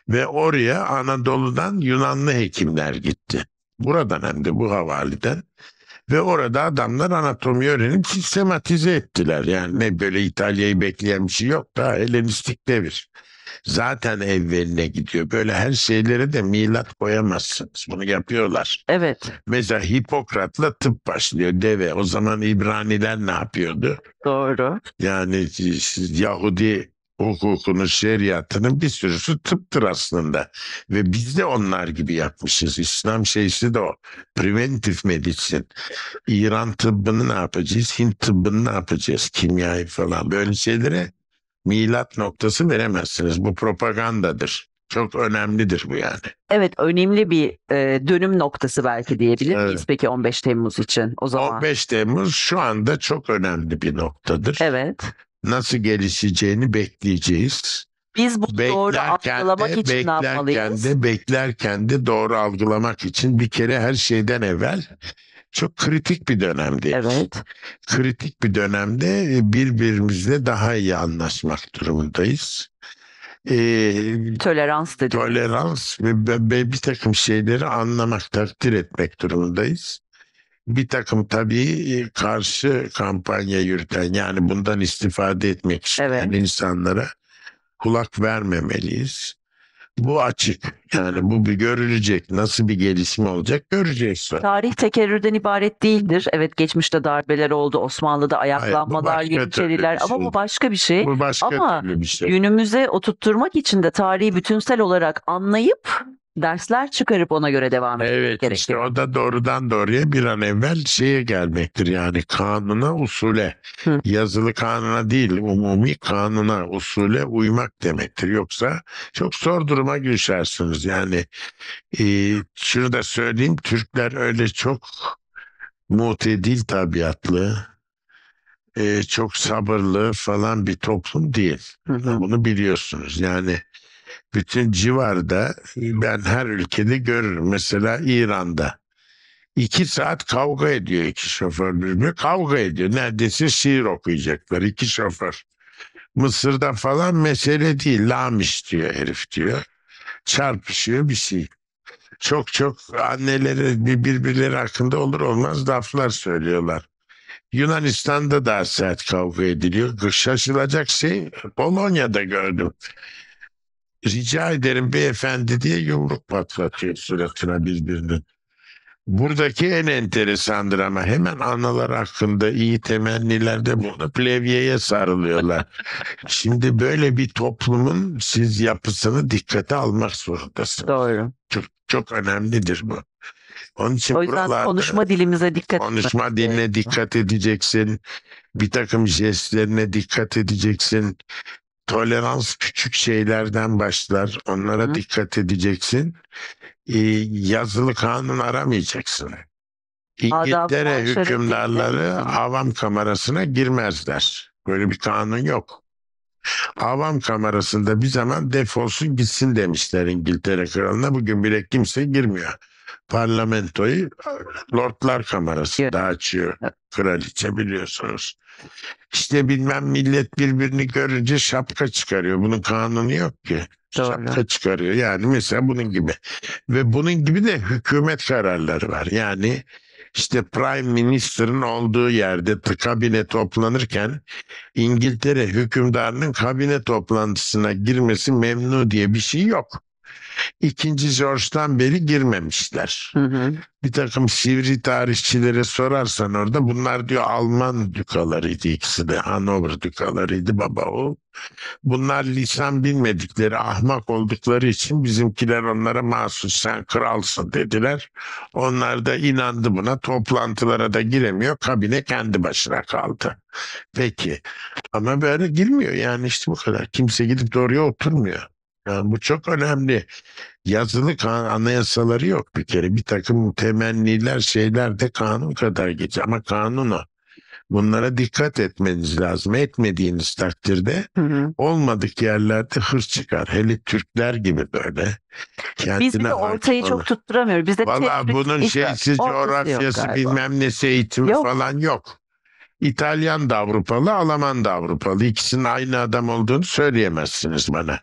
Ve oraya Anadolu'dan Yunanlı hekimler gitti. Buradan hem de bu havaliden. Ve orada adamlar anatomi öğrenip sistematize ettiler. Yani ne böyle İtalya'yı bekleyen bir şey yok da Helenistik devir zaten evveline gidiyor. Böyle her şeylere de milat koyamazsınız. Bunu yapıyorlar. Evet. Mesela Hipokrat'la tıp başlıyor deve. O zaman İbraniler ne yapıyordu? Doğru. Yani Yahudi hukukunun, şeriatının bir sürüsü tıptır aslında. Ve biz de onlar gibi yapmışız. İslam şeysi de o. Preventif medicine. İran tıbbını ne yapacağız? Hint tıbbını ne yapacağız? Kimyayı falan. Böyle şeylere milat noktası veremezsiniz. Bu propagandadır. Çok önemlidir bu yani. Evet önemli bir e, dönüm noktası belki diyebilir miyiz Evet. peki 15 Temmuz için o zaman? 15 Temmuz şu anda çok önemli bir noktadır. Evet. Nasıl gelişeceğini bekleyeceğiz. Biz bu doğru Beklerken algılamak de, için ne beklerken yapmalıyız? de, beklerken de doğru algılamak için bir kere her şeyden evvel çok kritik bir dönemdi. Evet. Kritik bir dönemde birbirimizle daha iyi anlaşmak durumundayız. Ee, Tolerans dedi. tolerans ve, ve- ve bir takım şeyleri anlamak, takdir etmek durumundayız. Bir takım tabii e, karşı kampanya yürüten yani bundan istifade etmek isteyen Evet. insanlara kulak vermemeliyiz. Bu açık. Yani bu bir görülecek. Nasıl bir gelişme olacak göreceğiz. Tarih tekerrürden ibaret değildir. Evet geçmişte darbeler oldu. Osmanlı'da ayaklanmalar, türlü yeniçeriler bir ama şey. bu başka bir şey. Bu başka Ama bir şey. Günümüze oturtturmak için de tarihi bütünsel olarak anlayıp dersler çıkarıp ona göre devam etmek Evet işte gerekiyor. o da doğrudan doğruya bir an evvel şeye gelmektir yani kanuna usule Hı. yazılı kanuna değil umumi kanuna usule uymak demektir yoksa çok zor duruma düşersiniz yani e, şunu da söyleyeyim Türkler öyle çok mutedil tabiatlı e, çok sabırlı falan bir toplum değil Hı hı. bunu biliyorsunuz yani bütün civarda ben her ülkede görürüm. Mesela İran'da iki saat kavga ediyor iki şoför birbirine kavga ediyor. Neredeyse şiir okuyacaklar iki şoför. Mısır'da falan mesele değil. Lamiş diyor herif diyor. Çarpışıyor bir şey. Çok çok anneleri bir- birbirleri hakkında olur olmaz laflar söylüyorlar. Yunanistan'da da sert kavga ediliyor. Şaşılacak şey Polonya'da gördüm. Rica ederim beyefendi diye yumruk patlatıyor suratına birbirinin. Buradaki en enteresandır ama hemen analar hakkında iyi temennilerde bulunup levyeye sarılıyorlar. <laughs> Şimdi böyle bir toplumun siz yapısını dikkate almak zorundasınız. Doğru. Çok, çok önemlidir bu. Onun için O yüzden buralarda konuşma dilimize dikkat konuşma etmek diline dikkat edeceksin. Bir takım jestlerine dikkat edeceksin. Tolerans küçük şeylerden başlar. Onlara Hı. dikkat edeceksin. Ee, yazılı kanun aramayacaksın. İngiltere muaşeret hükümdarları ilkesi. avam kamerasına girmezler. Böyle bir kanun yok. Avam kamerasında bir zaman defolsun gitsin demişler İngiltere kralına. Bugün bile kimse girmiyor. Parlamentoyu Lordlar Kamerası'nda açıyor. Kraliçe biliyorsunuz. İşte bilmem millet birbirini görünce şapka çıkarıyor. Bunun kanunu yok ki. Doğru. Şapka çıkarıyor. Yani mesela bunun gibi. Ve bunun gibi de hükümet kararları var. Yani işte Prime Minister'ın olduğu yerde kabine toplanırken İngiltere hükümdarının kabine toplantısına girmesi memnu diye bir şey yok. İkinci George'dan beri girmemişler. Hı hı. Bir takım sivri tarihçilere sorarsan orada bunlar diyor Alman dükalarıydı ikisi de. Hanover dükalarıydı baba o. Bunlar lisan bilmedikleri ahmak oldukları için bizimkiler onlara mahsus sen kralsın dediler. Onlar da inandı buna toplantılara da giremiyor kabine kendi başına kaldı. Peki ama böyle girmiyor yani işte bu kadar kimse gidip de oraya oturmuyor. Yani bu çok önemli. Yazılı kan anayasaları yok bir kere. Bir takım temenniler şeyler de kanun kadar geçiyor ama kanun o. Bunlara dikkat etmeniz lazım. Etmediğiniz takdirde Hı hı. olmadık yerlerde hırs çıkar. Hele Türkler gibi böyle. Kendine Biz bir de ortayı çok tutturamıyoruz. Bizde Valla bunun idrak, şeysi coğrafyası bilmem nesi eğitimi Yok. falan yok. İtalyan da Avrupalı, Alman da Avrupalı. İkisinin aynı adam olduğunu söyleyemezsiniz bana.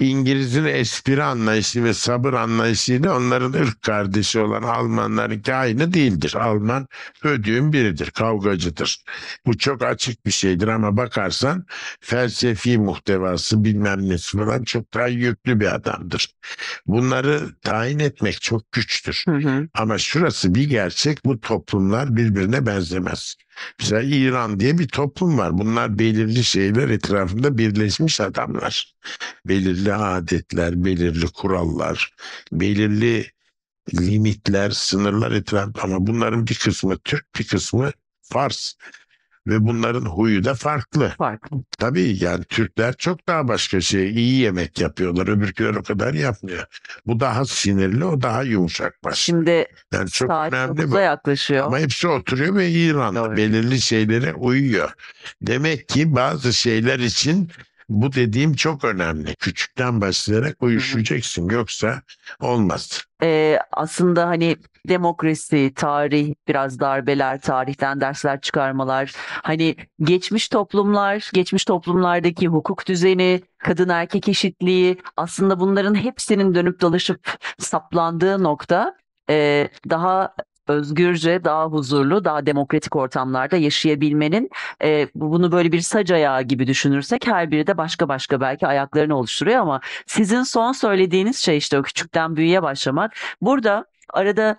İngiliz'in espri anlayışı ve sabır anlayışıyla onların ırk kardeşi olan Almanlarınki aynı değildir. Alman ödüğün biridir, kavgacıdır. Bu çok açık bir şeydir ama bakarsan felsefi muhtevası bilmem nesi falan çok daha yüklü bir adamdır. Bunları tayin etmek çok güçtür. Hı hı. Ama şurası bir gerçek bu toplumlar birbirine benzemez. Mesela İran diye bir toplum var. Bunlar belirli şeyler etrafında birleşmiş adamlar. Belirli adetler, belirli kurallar, belirli limitler, sınırlar etrafında. Ama bunların bir kısmı Türk, bir kısmı Fars. Ve bunların huyu da farklı. Farklı. Tabii yani Türkler çok daha başka şey. iyi yemek yapıyorlar. Öbürküler o kadar yapmıyor. Bu daha sinirli, o daha yumuşak baş. Şimdi Yani çok saat önemli 9'a bu. yaklaşıyor. Ama hepsi oturuyor ve İran'da Doğru. belirli şeylere uyuyor. Demek ki bazı şeyler için bu dediğim çok önemli. Küçükten başlayarak uyuşacaksın. Yoksa olmaz. Ee, aslında hani demokrasi, tarih, biraz darbeler, tarihten dersler çıkarmalar, hani geçmiş toplumlar, geçmiş toplumlardaki hukuk düzeni, kadın erkek eşitliği, aslında bunların hepsinin dönüp dolaşıp saplandığı nokta e, daha özgürce, daha huzurlu, daha demokratik ortamlarda yaşayabilmenin e, bu- bunu böyle bir sac ayağı gibi düşünürsek her biri de başka başka belki ayaklarını oluşturuyor ama sizin son söylediğiniz şey işte o küçükten büyüye başlamak. Burada arada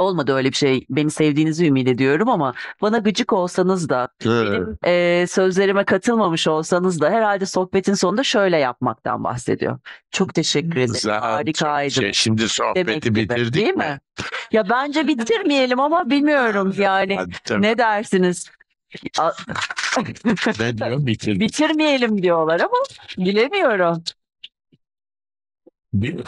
olmadı öyle bir şey. Beni sevdiğinizi ümit ediyorum ama bana gıcık olsanız da benim e, sözlerime katılmamış olsanız da herhalde sohbetin sonunda şöyle yapmaktan bahsediyor. Çok teşekkür ederim. Zaten Harikaydı. Şey, şimdi demek sohbeti gibi, bitirdik değil mi? mi? Ya bence bitirmeyelim ama bilmiyorum <laughs> yani. Hadi. Ne dersiniz? <laughs> Ne diyor? Bitirdik. Bitirmeyelim diyorlar ama bilemiyorum. Bir-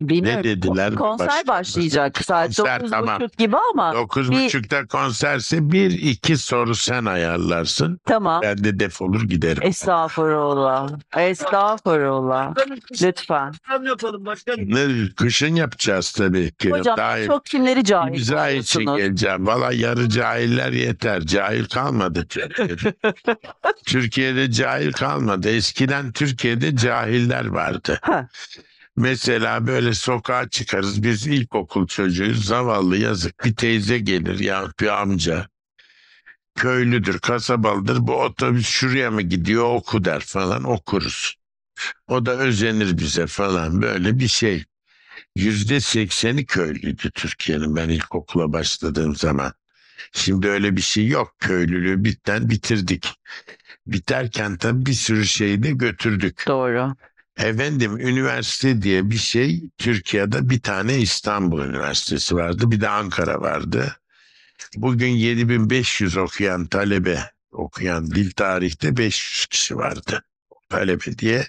Bilmiyorum. Ne dediler? Konser Başka- başlayacak saat Konser, 9.30 tamam. gibi ama Dokuz Bir- buçukta konserse bir iki soru sen ayarlarsın. tamam. Ben de defolur giderim. Estağfurullah. Estağfurullah. Lütfen. Tam yapalım başkanım. Ne, kışın yapacağız tabii ki. Hocam Daha çok kimleri cahil İmza için geleceğim. Valla yarı cahiller yeter. Cahil kalmadı Türkiye'de. <laughs> Türkiye'de cahil kalmadı. Eskiden Türkiye'de cahiller vardı. Ha. Mesela böyle sokağa çıkarız. Biz ilkokul çocuğuyuz. Zavallı yazık. Bir teyze gelir ya bir amca. Köylüdür, kasabalıdır. Bu otobüs şuraya mı gidiyor oku der falan okuruz. O da özenir bize falan böyle bir şey. yüzde sekseni köylüydü Türkiye'nin ben ilkokula başladığım zaman. Şimdi öyle bir şey yok. Köylülüğü bitten bitirdik. Biterken tabii bir sürü şeyi de götürdük. Doğru. Efendim üniversite diye bir şey Türkiye'de bir tane İstanbul Üniversitesi vardı bir de Ankara vardı. Bugün 7500 okuyan talebe okuyan dil tarihte 500 kişi vardı talebe diye.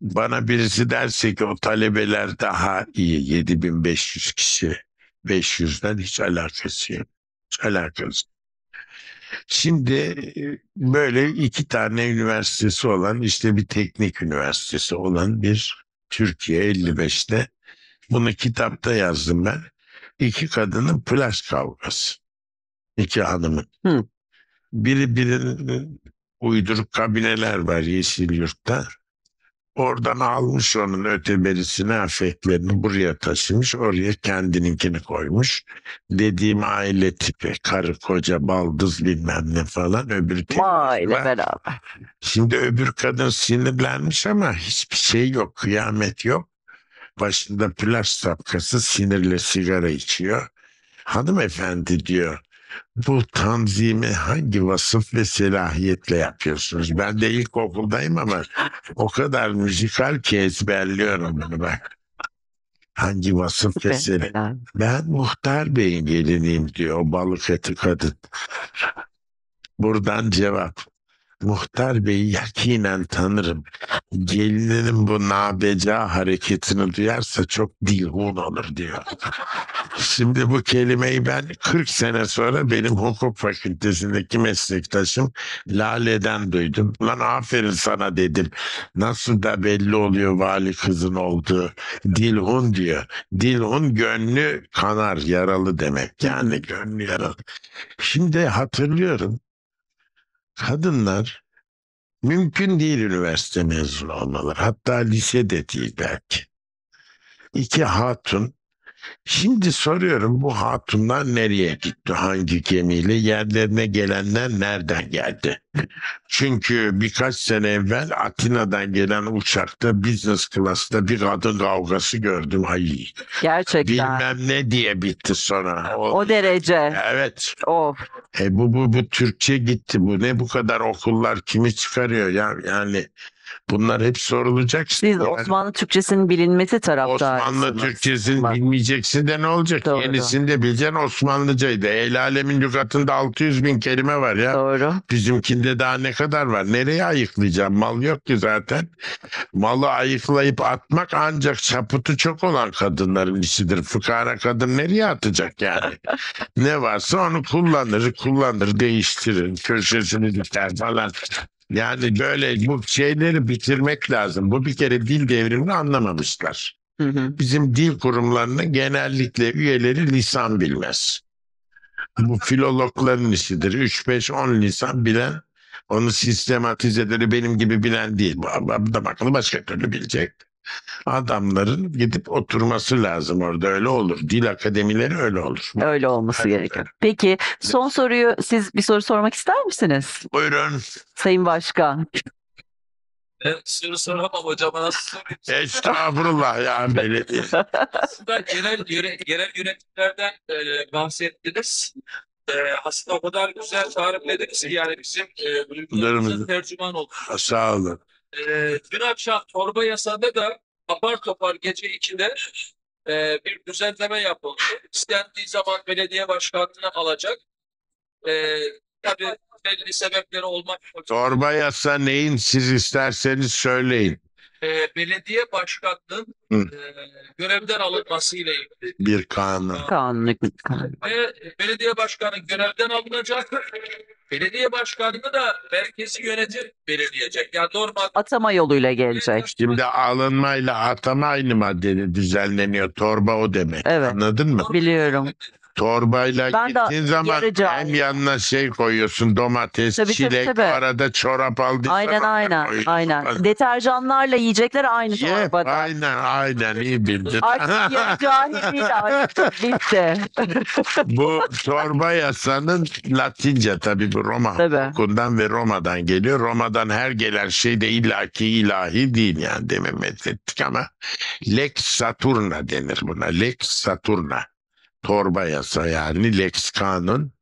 Bana birisi derse ki o talebeler daha iyi 7500 kişi 500'den hiç alakası yok. Hiç alakası Şimdi e, böyle iki tane üniversitesi olan işte bir teknik üniversitesi olan bir Türkiye 55'te bunu kitapta yazdım ben. İki kadının plaj kavgası. İki hanımın. Hı. Biri birinin uyduruk kabineler var Yeşilyurt'ta. Oradan almış onun öteberisini, afetlerini buraya taşımış. Oraya kendininkini koymuş. Dediğim aile tipi. Karı, koca, baldız bilmem ne falan. Öbürü tek Vay ile var. beraber. Şimdi öbür kadın sinirlenmiş ama hiçbir şey yok. Kıyamet yok. Başında plaj sapkası sinirle sigara içiyor. Hanımefendi diyor. Bu tanzimi hangi vasıf ve selahiyetle yapıyorsunuz? Ben de ilkokuldayım ama o kadar müzikal ki ezberliyorum bunu bak. Hangi vasıf ve selahiyetle? Mesela. Ben muhtar beyin geliniyim diyor balık eti kadın. Buradan cevap. Muhtar beyi yakinen tanırım. Gelininin bu nabeca hareketini duyarsa çok dilhun olur diyor. Şimdi bu kelimeyi ben 40 sene sonra benim hukuk fakültesindeki meslektaşım Lale'den duydum. Lan aferin sana dedim. Nasıl da belli oluyor vali kızın olduğu. Dilhun diyor. Dilhun gönlü kanar yaralı demek. Yani gönlü yaralı. Şimdi hatırlıyorum. Kadınlar mümkün değil üniversite mezunu olmaları. Hatta lisede değil belki. İki hatun. Şimdi soruyorum bu hatunlar nereye gitti? Hangi gemiyle? Yerlerine gelenler nereden geldi? Çünkü birkaç sene evvel Atina'dan gelen uçakta business class'ta bir kadın kavgası gördüm. Ay Gerçekten. bilmem ne diye bitti sonra. O, O derece. evet. Of. E bu, bu, bu Türkçe gitti. Bu ne bu kadar okullar kimi çıkarıyor ya? Yani bunlar hep sorulacak. Siz Yani Osmanlı Türkçesinin bilinmesi taraftarısınız. Osmanlı Türkçesini Bak. bilmeyeceksin de ne olacak? Doğru. Yenisini de bileceksin Osmanlıcaydı. El alemin lügatında 600 bin kelime var ya. Doğru. Bizimkinde daha ne kadar var? Nereye ayıklayacağım? Mal yok ki zaten. Malı ayıklayıp atmak ancak çaputu çok olan kadınların işidir. Fıkara kadın nereye atacak yani? ne varsa onu kullanır, kullanır, değiştirir, köşesini diker falan. Yani böyle bu şeyleri bitirmek lazım. Bu bir kere dil devrimini anlamamışlar. Hı hı. Bizim dil kurumlarının genellikle üyeleri lisan bilmez. Bu filologların işidir. 3-5-10 lisan bilen onu sistematizeleri benim gibi bilen değil. Bu adam akıllı başka türlü bilecek. Adamların gidip oturması lazım orada öyle olur. Dil akademileri öyle olur. Öyle olması Evet. gerekiyor. Peki son soruyu siz bir soru sormak ister misiniz? Buyurun. Sayın Başkan. Ben soru soramam hocama nasıl sorayım? Estağfurullah ya belediye. Aslında genel, yöre, yerel yönetimlerden e, bahsettiniz. E, aslında o kadar güzel tariflediniz ki yani bizim e, duygularımızın tercüman oldu. Sağ olun. E, dün akşam torba yasada da apar topar gece 2'de e, bir düzenleme yapıldı. İstendiği zaman belediye başkanlığını alacak. E, tabii belli sebepleri olmak Torba yasa neyin siz isterseniz söyleyin. E, belediye başkanlığının Hı. e, görevden alınması ile ilgili. Bir kanun. Kanunluk. kanun. Ve belediye başkanı görevden alınacak. Belediye başkanını da merkezi yönetim belirleyecek. Yani normal Atama yoluyla gelecek. Şimdi alınmayla atama aynı maddede düzenleniyor. Torba o demek. Evet. Anladın mı? Biliyorum. Torbayla Ben gittiğin zaman yarı cahil. hem yanına şey koyuyorsun domates, Tabii, tabii, çilek, tabii. arada çorap aldıysan Aynen aynen aynen. Deterjanlarla yiyecekler aynı Yep, torbada. aynen aynen iyi bildin. Artık yarı <laughs> cahil değil artık bitti. <laughs> bu torba yasanın Latince tabii bu Roma Tabii. hukukundan ve Roma'dan geliyor. Roma'dan her gelen şey de illaki ilahi değil yani demin methettik ama Lex Saturna denir buna. Lex Saturna. Torba yasa yani Lex kanun.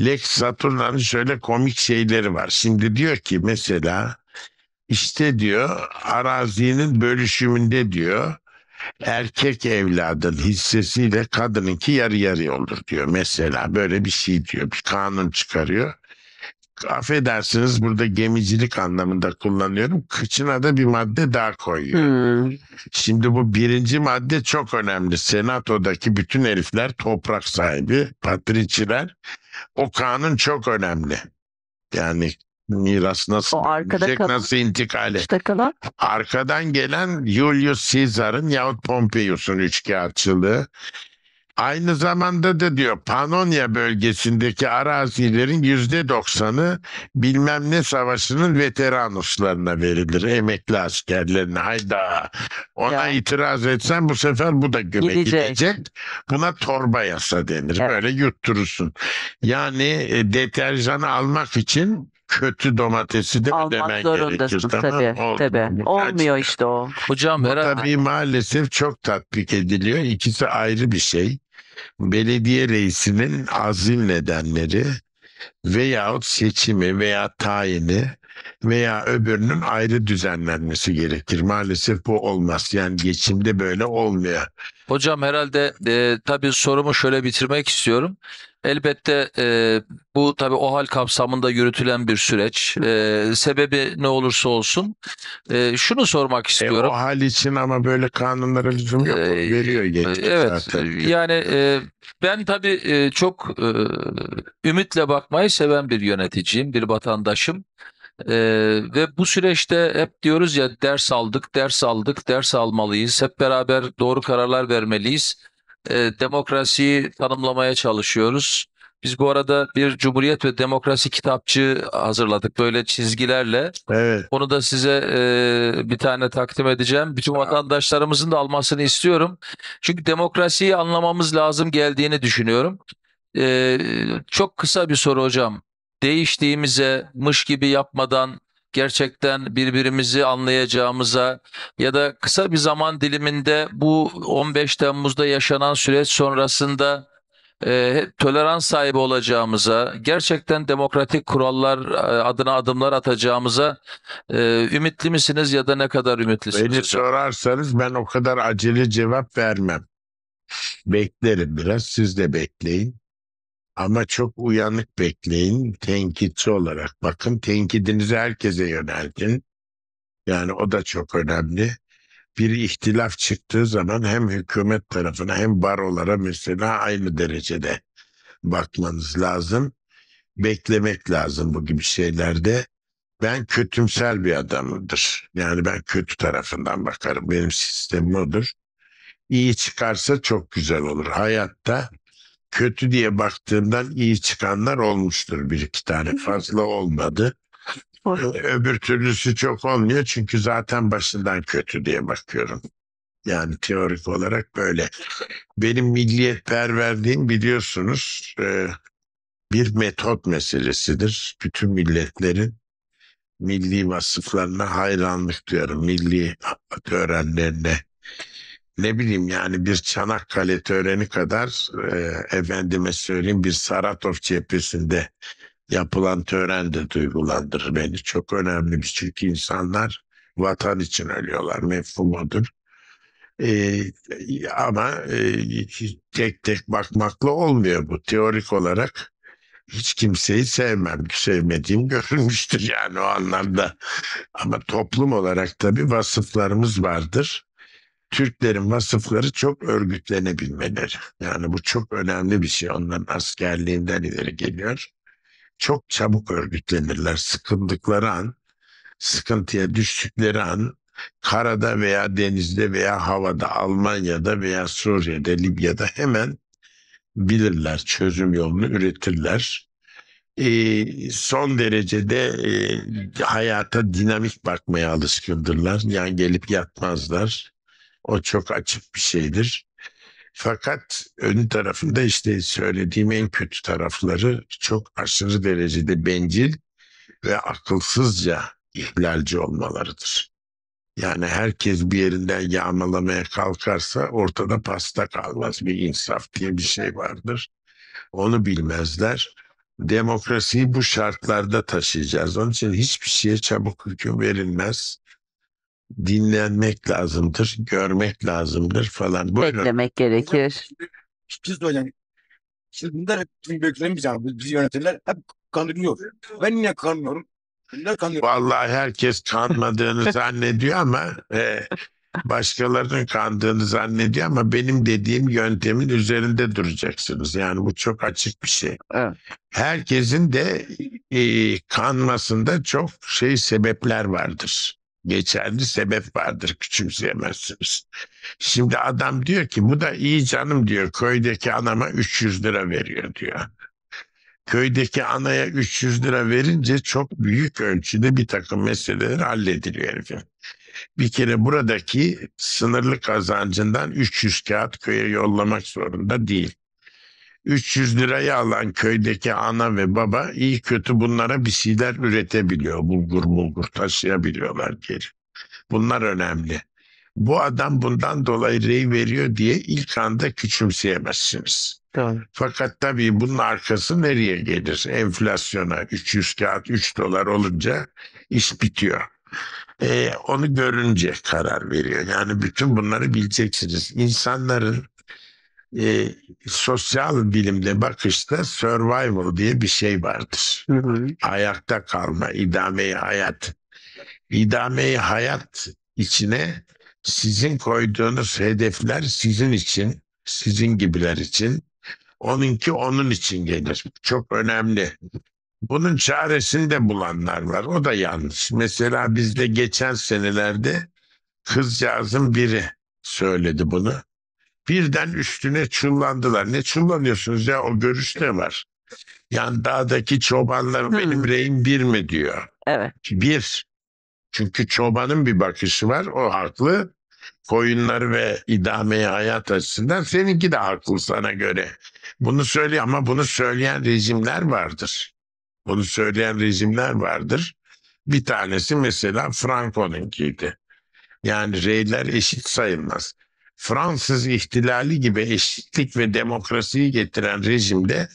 Lex Saturna'nın şöyle komik şeyleri var. Şimdi diyor ki mesela işte diyor arazinin bölüşümünde diyor erkek evladın hissesiyle kadınınki yarı yarıya olur diyor. Mesela böyle bir şey diyor. Bir kanun çıkarıyor. Affedersiniz burada gemicilik anlamında kullanıyorum. Kıçına da bir madde daha koyuyor. Hmm. Şimdi bu birinci madde çok önemli. Senato'daki bütün herifler toprak sahibi, patriçiler. O kanun çok önemli. Yani miras nasıl O arkada kalan- nasıl intikal et- İşte kalan Arkadan gelen Julius Caesar'ın yahut Pompeius'un üçkağıtçılığı. Aynı zamanda da diyor Panonya bölgesindeki arazilerin yüzde doksanı bilmem ne savaşının veteranuslarına verilir. Emekli askerlerine. Hayda. Ona Ya. itiraz etsen bu sefer bu da göme Gidecek. gidecek. Buna torba yasa denir. Evet. Böyle yutturursun. Yani e, deterjanı almak için kötü domatesi de almak ödemen zorundasın gerekir. tamam tabii. Oldu tabii. mu? Olmuyor işte o. Hocam herhalde Tabii maalesef çok tatbik ediliyor. İkisi ayrı bir şey. Belediye reisinin azil nedenleri veyahut seçimi veya tayini veya öbürünün ayrı düzenlenmesi gerekir. Maalesef bu olmaz. Yani geçimde böyle olmuyor. Hocam herhalde e, tabii sorumu şöyle bitirmek istiyorum. Elbette e, bu tabii OHAL kapsamında yürütülen bir süreç. E, sebebi ne olursa olsun. E, şunu sormak E, istiyorum. o hal için ama böyle kanunlara lüzum yok. Ee, Veriyor E, geçti Evet zaten. yani e, ben tabii e, çok e, ümitle bakmayı seven bir yöneticiyim, bir vatandaşım. E, ve bu süreçte hep diyoruz ya ders aldık, ders aldık, ders almalıyız. Hep beraber doğru kararlar vermeliyiz. E, demokrasiyi tanımlamaya çalışıyoruz. Biz bu arada bir Cumhuriyet ve Demokrasi kitapçığı hazırladık böyle çizgilerle. Evet. Onu da size e, bir tane takdim edeceğim. Bütün vatandaşlarımızın da almasını istiyorum. Çünkü demokrasiyi anlamamız lazım geldiğini düşünüyorum. E, çok kısa bir soru hocam. Değiştiğimize mış gibi yapmadan gerçekten birbirimizi anlayacağımıza ya da kısa bir zaman diliminde bu 15 Temmuz'da yaşanan süreç sonrasında e, tolerans sahibi olacağımıza, gerçekten demokratik kurallar e, adına adımlar atacağımıza e, ümitli misiniz ya da ne kadar ümitlisiniz? Beni sorarsanız ben o kadar acele cevap vermem. Beklerim biraz. Siz de bekleyin. Ama çok uyanık bekleyin. Tenkitçi olarak. Bakın tenkidinizi herkese yöneltin. Yani o da çok önemli. Bir ihtilaf çıktığı zaman hem hükümet tarafına hem barolara mesela aynı derecede bakmanız lazım. Beklemek lazım bu gibi şeylerde. Ben kötümsel bir adamımdır. Yani ben kötü tarafından bakarım. Benim sistemim odur. İyi çıkarsa çok güzel olur. Hayatta kötü diye baktığımdan iyi çıkanlar olmuştur bir iki tane. Fazla olmadı. Öbür türlüsü çok olmuyor çünkü zaten başından kötü diye bakıyorum. Yani teorik olarak böyle. Benim milliyetperverliğim biliyorsunuz e, bir metot meselesidir. Bütün milletlerin milli vasıflarına hayranlık duyarım. Milli törenlerine. Ne bileyim yani bir Çanakkale töreni kadar e, efendime söyleyeyim bir Saratov cephesinde yapılan tören de duygulandırır beni. Çok önemli bir çünkü insanlar vatan için ölüyorlar. Mefhum odur. E, ama e, tek tek bakmakla olmuyor bu. Teorik olarak hiç kimseyi sevmem. Sevmediğim <laughs> görülmüştür yani o anlamda. Ama toplum olarak tabii vasıflarımız vardır. Türklerin vasıfları çok örgütlenebilmeleri. Yani bu çok önemli bir şey. Onların askerliğinden ileri geliyor. Çok çabuk örgütlenirler. Sıkıldıkları an, sıkıntıya düştükleri an karada veya denizde veya havada Almanya'da veya Suriye'de Libya'da hemen bilirler, çözüm yolunu üretirler. Ee, son derecede e, hayata dinamik bakmaya alışkındırlar. Yani gelip yatmazlar. O çok açık bir şeydir. Fakat ön tarafında işte söylediğim en kötü tarafları çok aşırı derecede bencil ve akılsızca ihlalci olmalarıdır. Yani herkes bir yerinden yağmalamaya kalkarsa ortada pasta kalmaz. Bir insaf diye bir şey vardır. Onu bilmezler. Demokrasiyi bu şartlarda taşıyacağız. Onun için hiçbir şeye çabuk hüküm verilmez. Dinlenmek lazımdır, görmek lazımdır falan. Buyurun. Beklemek gerekir. Biz de hocam. Şimdi bunlar hep bizim büyüklerimiz yani bizi yönetirler hep kandırıyor. Ben niye kanmıyorum? Bunlar kanıyor. Vallahi herkes kanmadığını <laughs> zannediyor ama e, başkalarının kandığını zannediyor ama benim dediğim yöntemin üzerinde duracaksınız. Yani bu çok açık bir şey. Evet. Herkesin de e, kanmasında çok şey sebepler vardır. Geçerli sebep vardır küçümseyemezsiniz. Şimdi adam diyor ki bu da iyi canım diyor köydeki anama 300 lira veriyor diyor. Köydeki anaya 300 lira verince çok büyük ölçüde bir takım meseleler hallediliyor herifin. Bir kere buradaki sınırlı kazancından 300 kağıt köye yollamak zorunda değil. 300 lirayı alan köydeki ana ve baba iyi kötü bunlara bir şeyler üretebiliyor. Bulgur bulgur taşıyabiliyorlar geri. Bunlar önemli. Bu adam bundan dolayı rey veriyor diye ilk anda küçümseyemezsiniz. Doğru. Fakat tabii bunun arkası nereye gelir? Enflasyona 300 kağıt 3 dolar olunca iş bitiyor. Ee, onu görünce karar veriyor. Yani bütün bunları bileceksiniz. İnsanların e, sosyal bilimde bakışta survival diye bir şey vardır. Hı hı. Ayakta kalma, idameyi hayat. İdameyi hayat içine sizin koyduğunuz hedefler sizin için, sizin gibiler için, onunki onun için gelir. Çok önemli. Bunun çaresini de bulanlar var. O da yanlış. Mesela bizde geçen senelerde kızcağızın biri söyledi bunu. Birden üstüne çullandılar. Ne çullanıyorsunuz ya o görüşte var. Yani dağdaki çobanlar Hmm. benim reyim bir mi diyor. Evet. Bir. Çünkü çobanın bir bakışı var. O haklı. Koyunları ve idameyi hayat açısından seninki de haklı sana göre. Bunu söylüyor ama bunu söyleyen rejimler vardır. Bunu söyleyen rejimler vardır. Bir tanesi mesela Franco'nunkiydi. Yani reyler eşit sayılmaz. Fransız ihtilali gibi eşitlik ve demokrasiyi getiren rejimde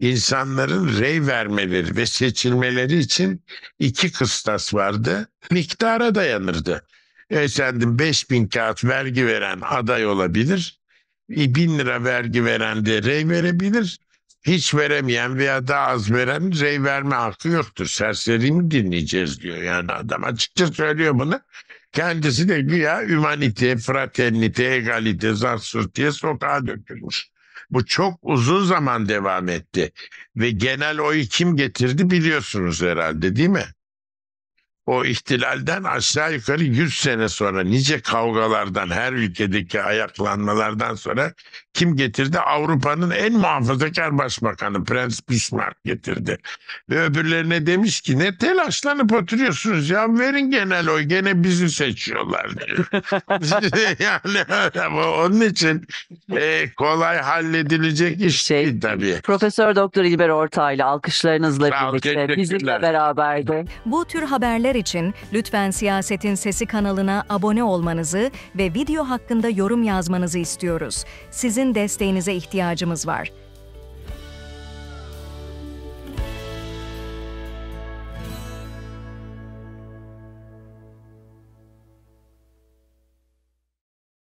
insanların rey vermeleri ve seçilmeleri için iki kıstas vardı. Miktara dayanırdı. Efendim 5000 kağıt vergi veren aday olabilir. 1000 lira vergi veren de rey verebilir. Hiç veremeyen veya daha az veren rey verme hakkı yoktur. Serseri mi dinleyeceğiz diyor yani adam açıkça söylüyor bunu. Kendisi de güya ümanite, fraternite, egalite, zarsız diye sokağa dökülmüş. Bu çok uzun zaman devam etti. Ve genel oyu kim getirdi biliyorsunuz herhalde değil mi? O ihtilalden aşağı yukarı 100 sene sonra nice kavgalardan her ülkedeki ayaklanmalardan sonra kim getirdi? Avrupa'nın en muhafazakar başbakanı Prens Bismarck getirdi. Ve öbürlerine demiş ki ne telaşlanıp oturuyorsunuz ya verin genel oy gene bizi seçiyorlar diyor. <laughs> yani onun için e, kolay halledilecek iş Şey- değil tabii. Profesör Doktor İlber Ortaylı alkışlarınızla birlikte bizimle beraberdi. Bu tür haberler için lütfen Siyasetin Sesi kanalına abone olmanızı ve video hakkında yorum yazmanızı istiyoruz. Sizin desteğinize ihtiyacımız var.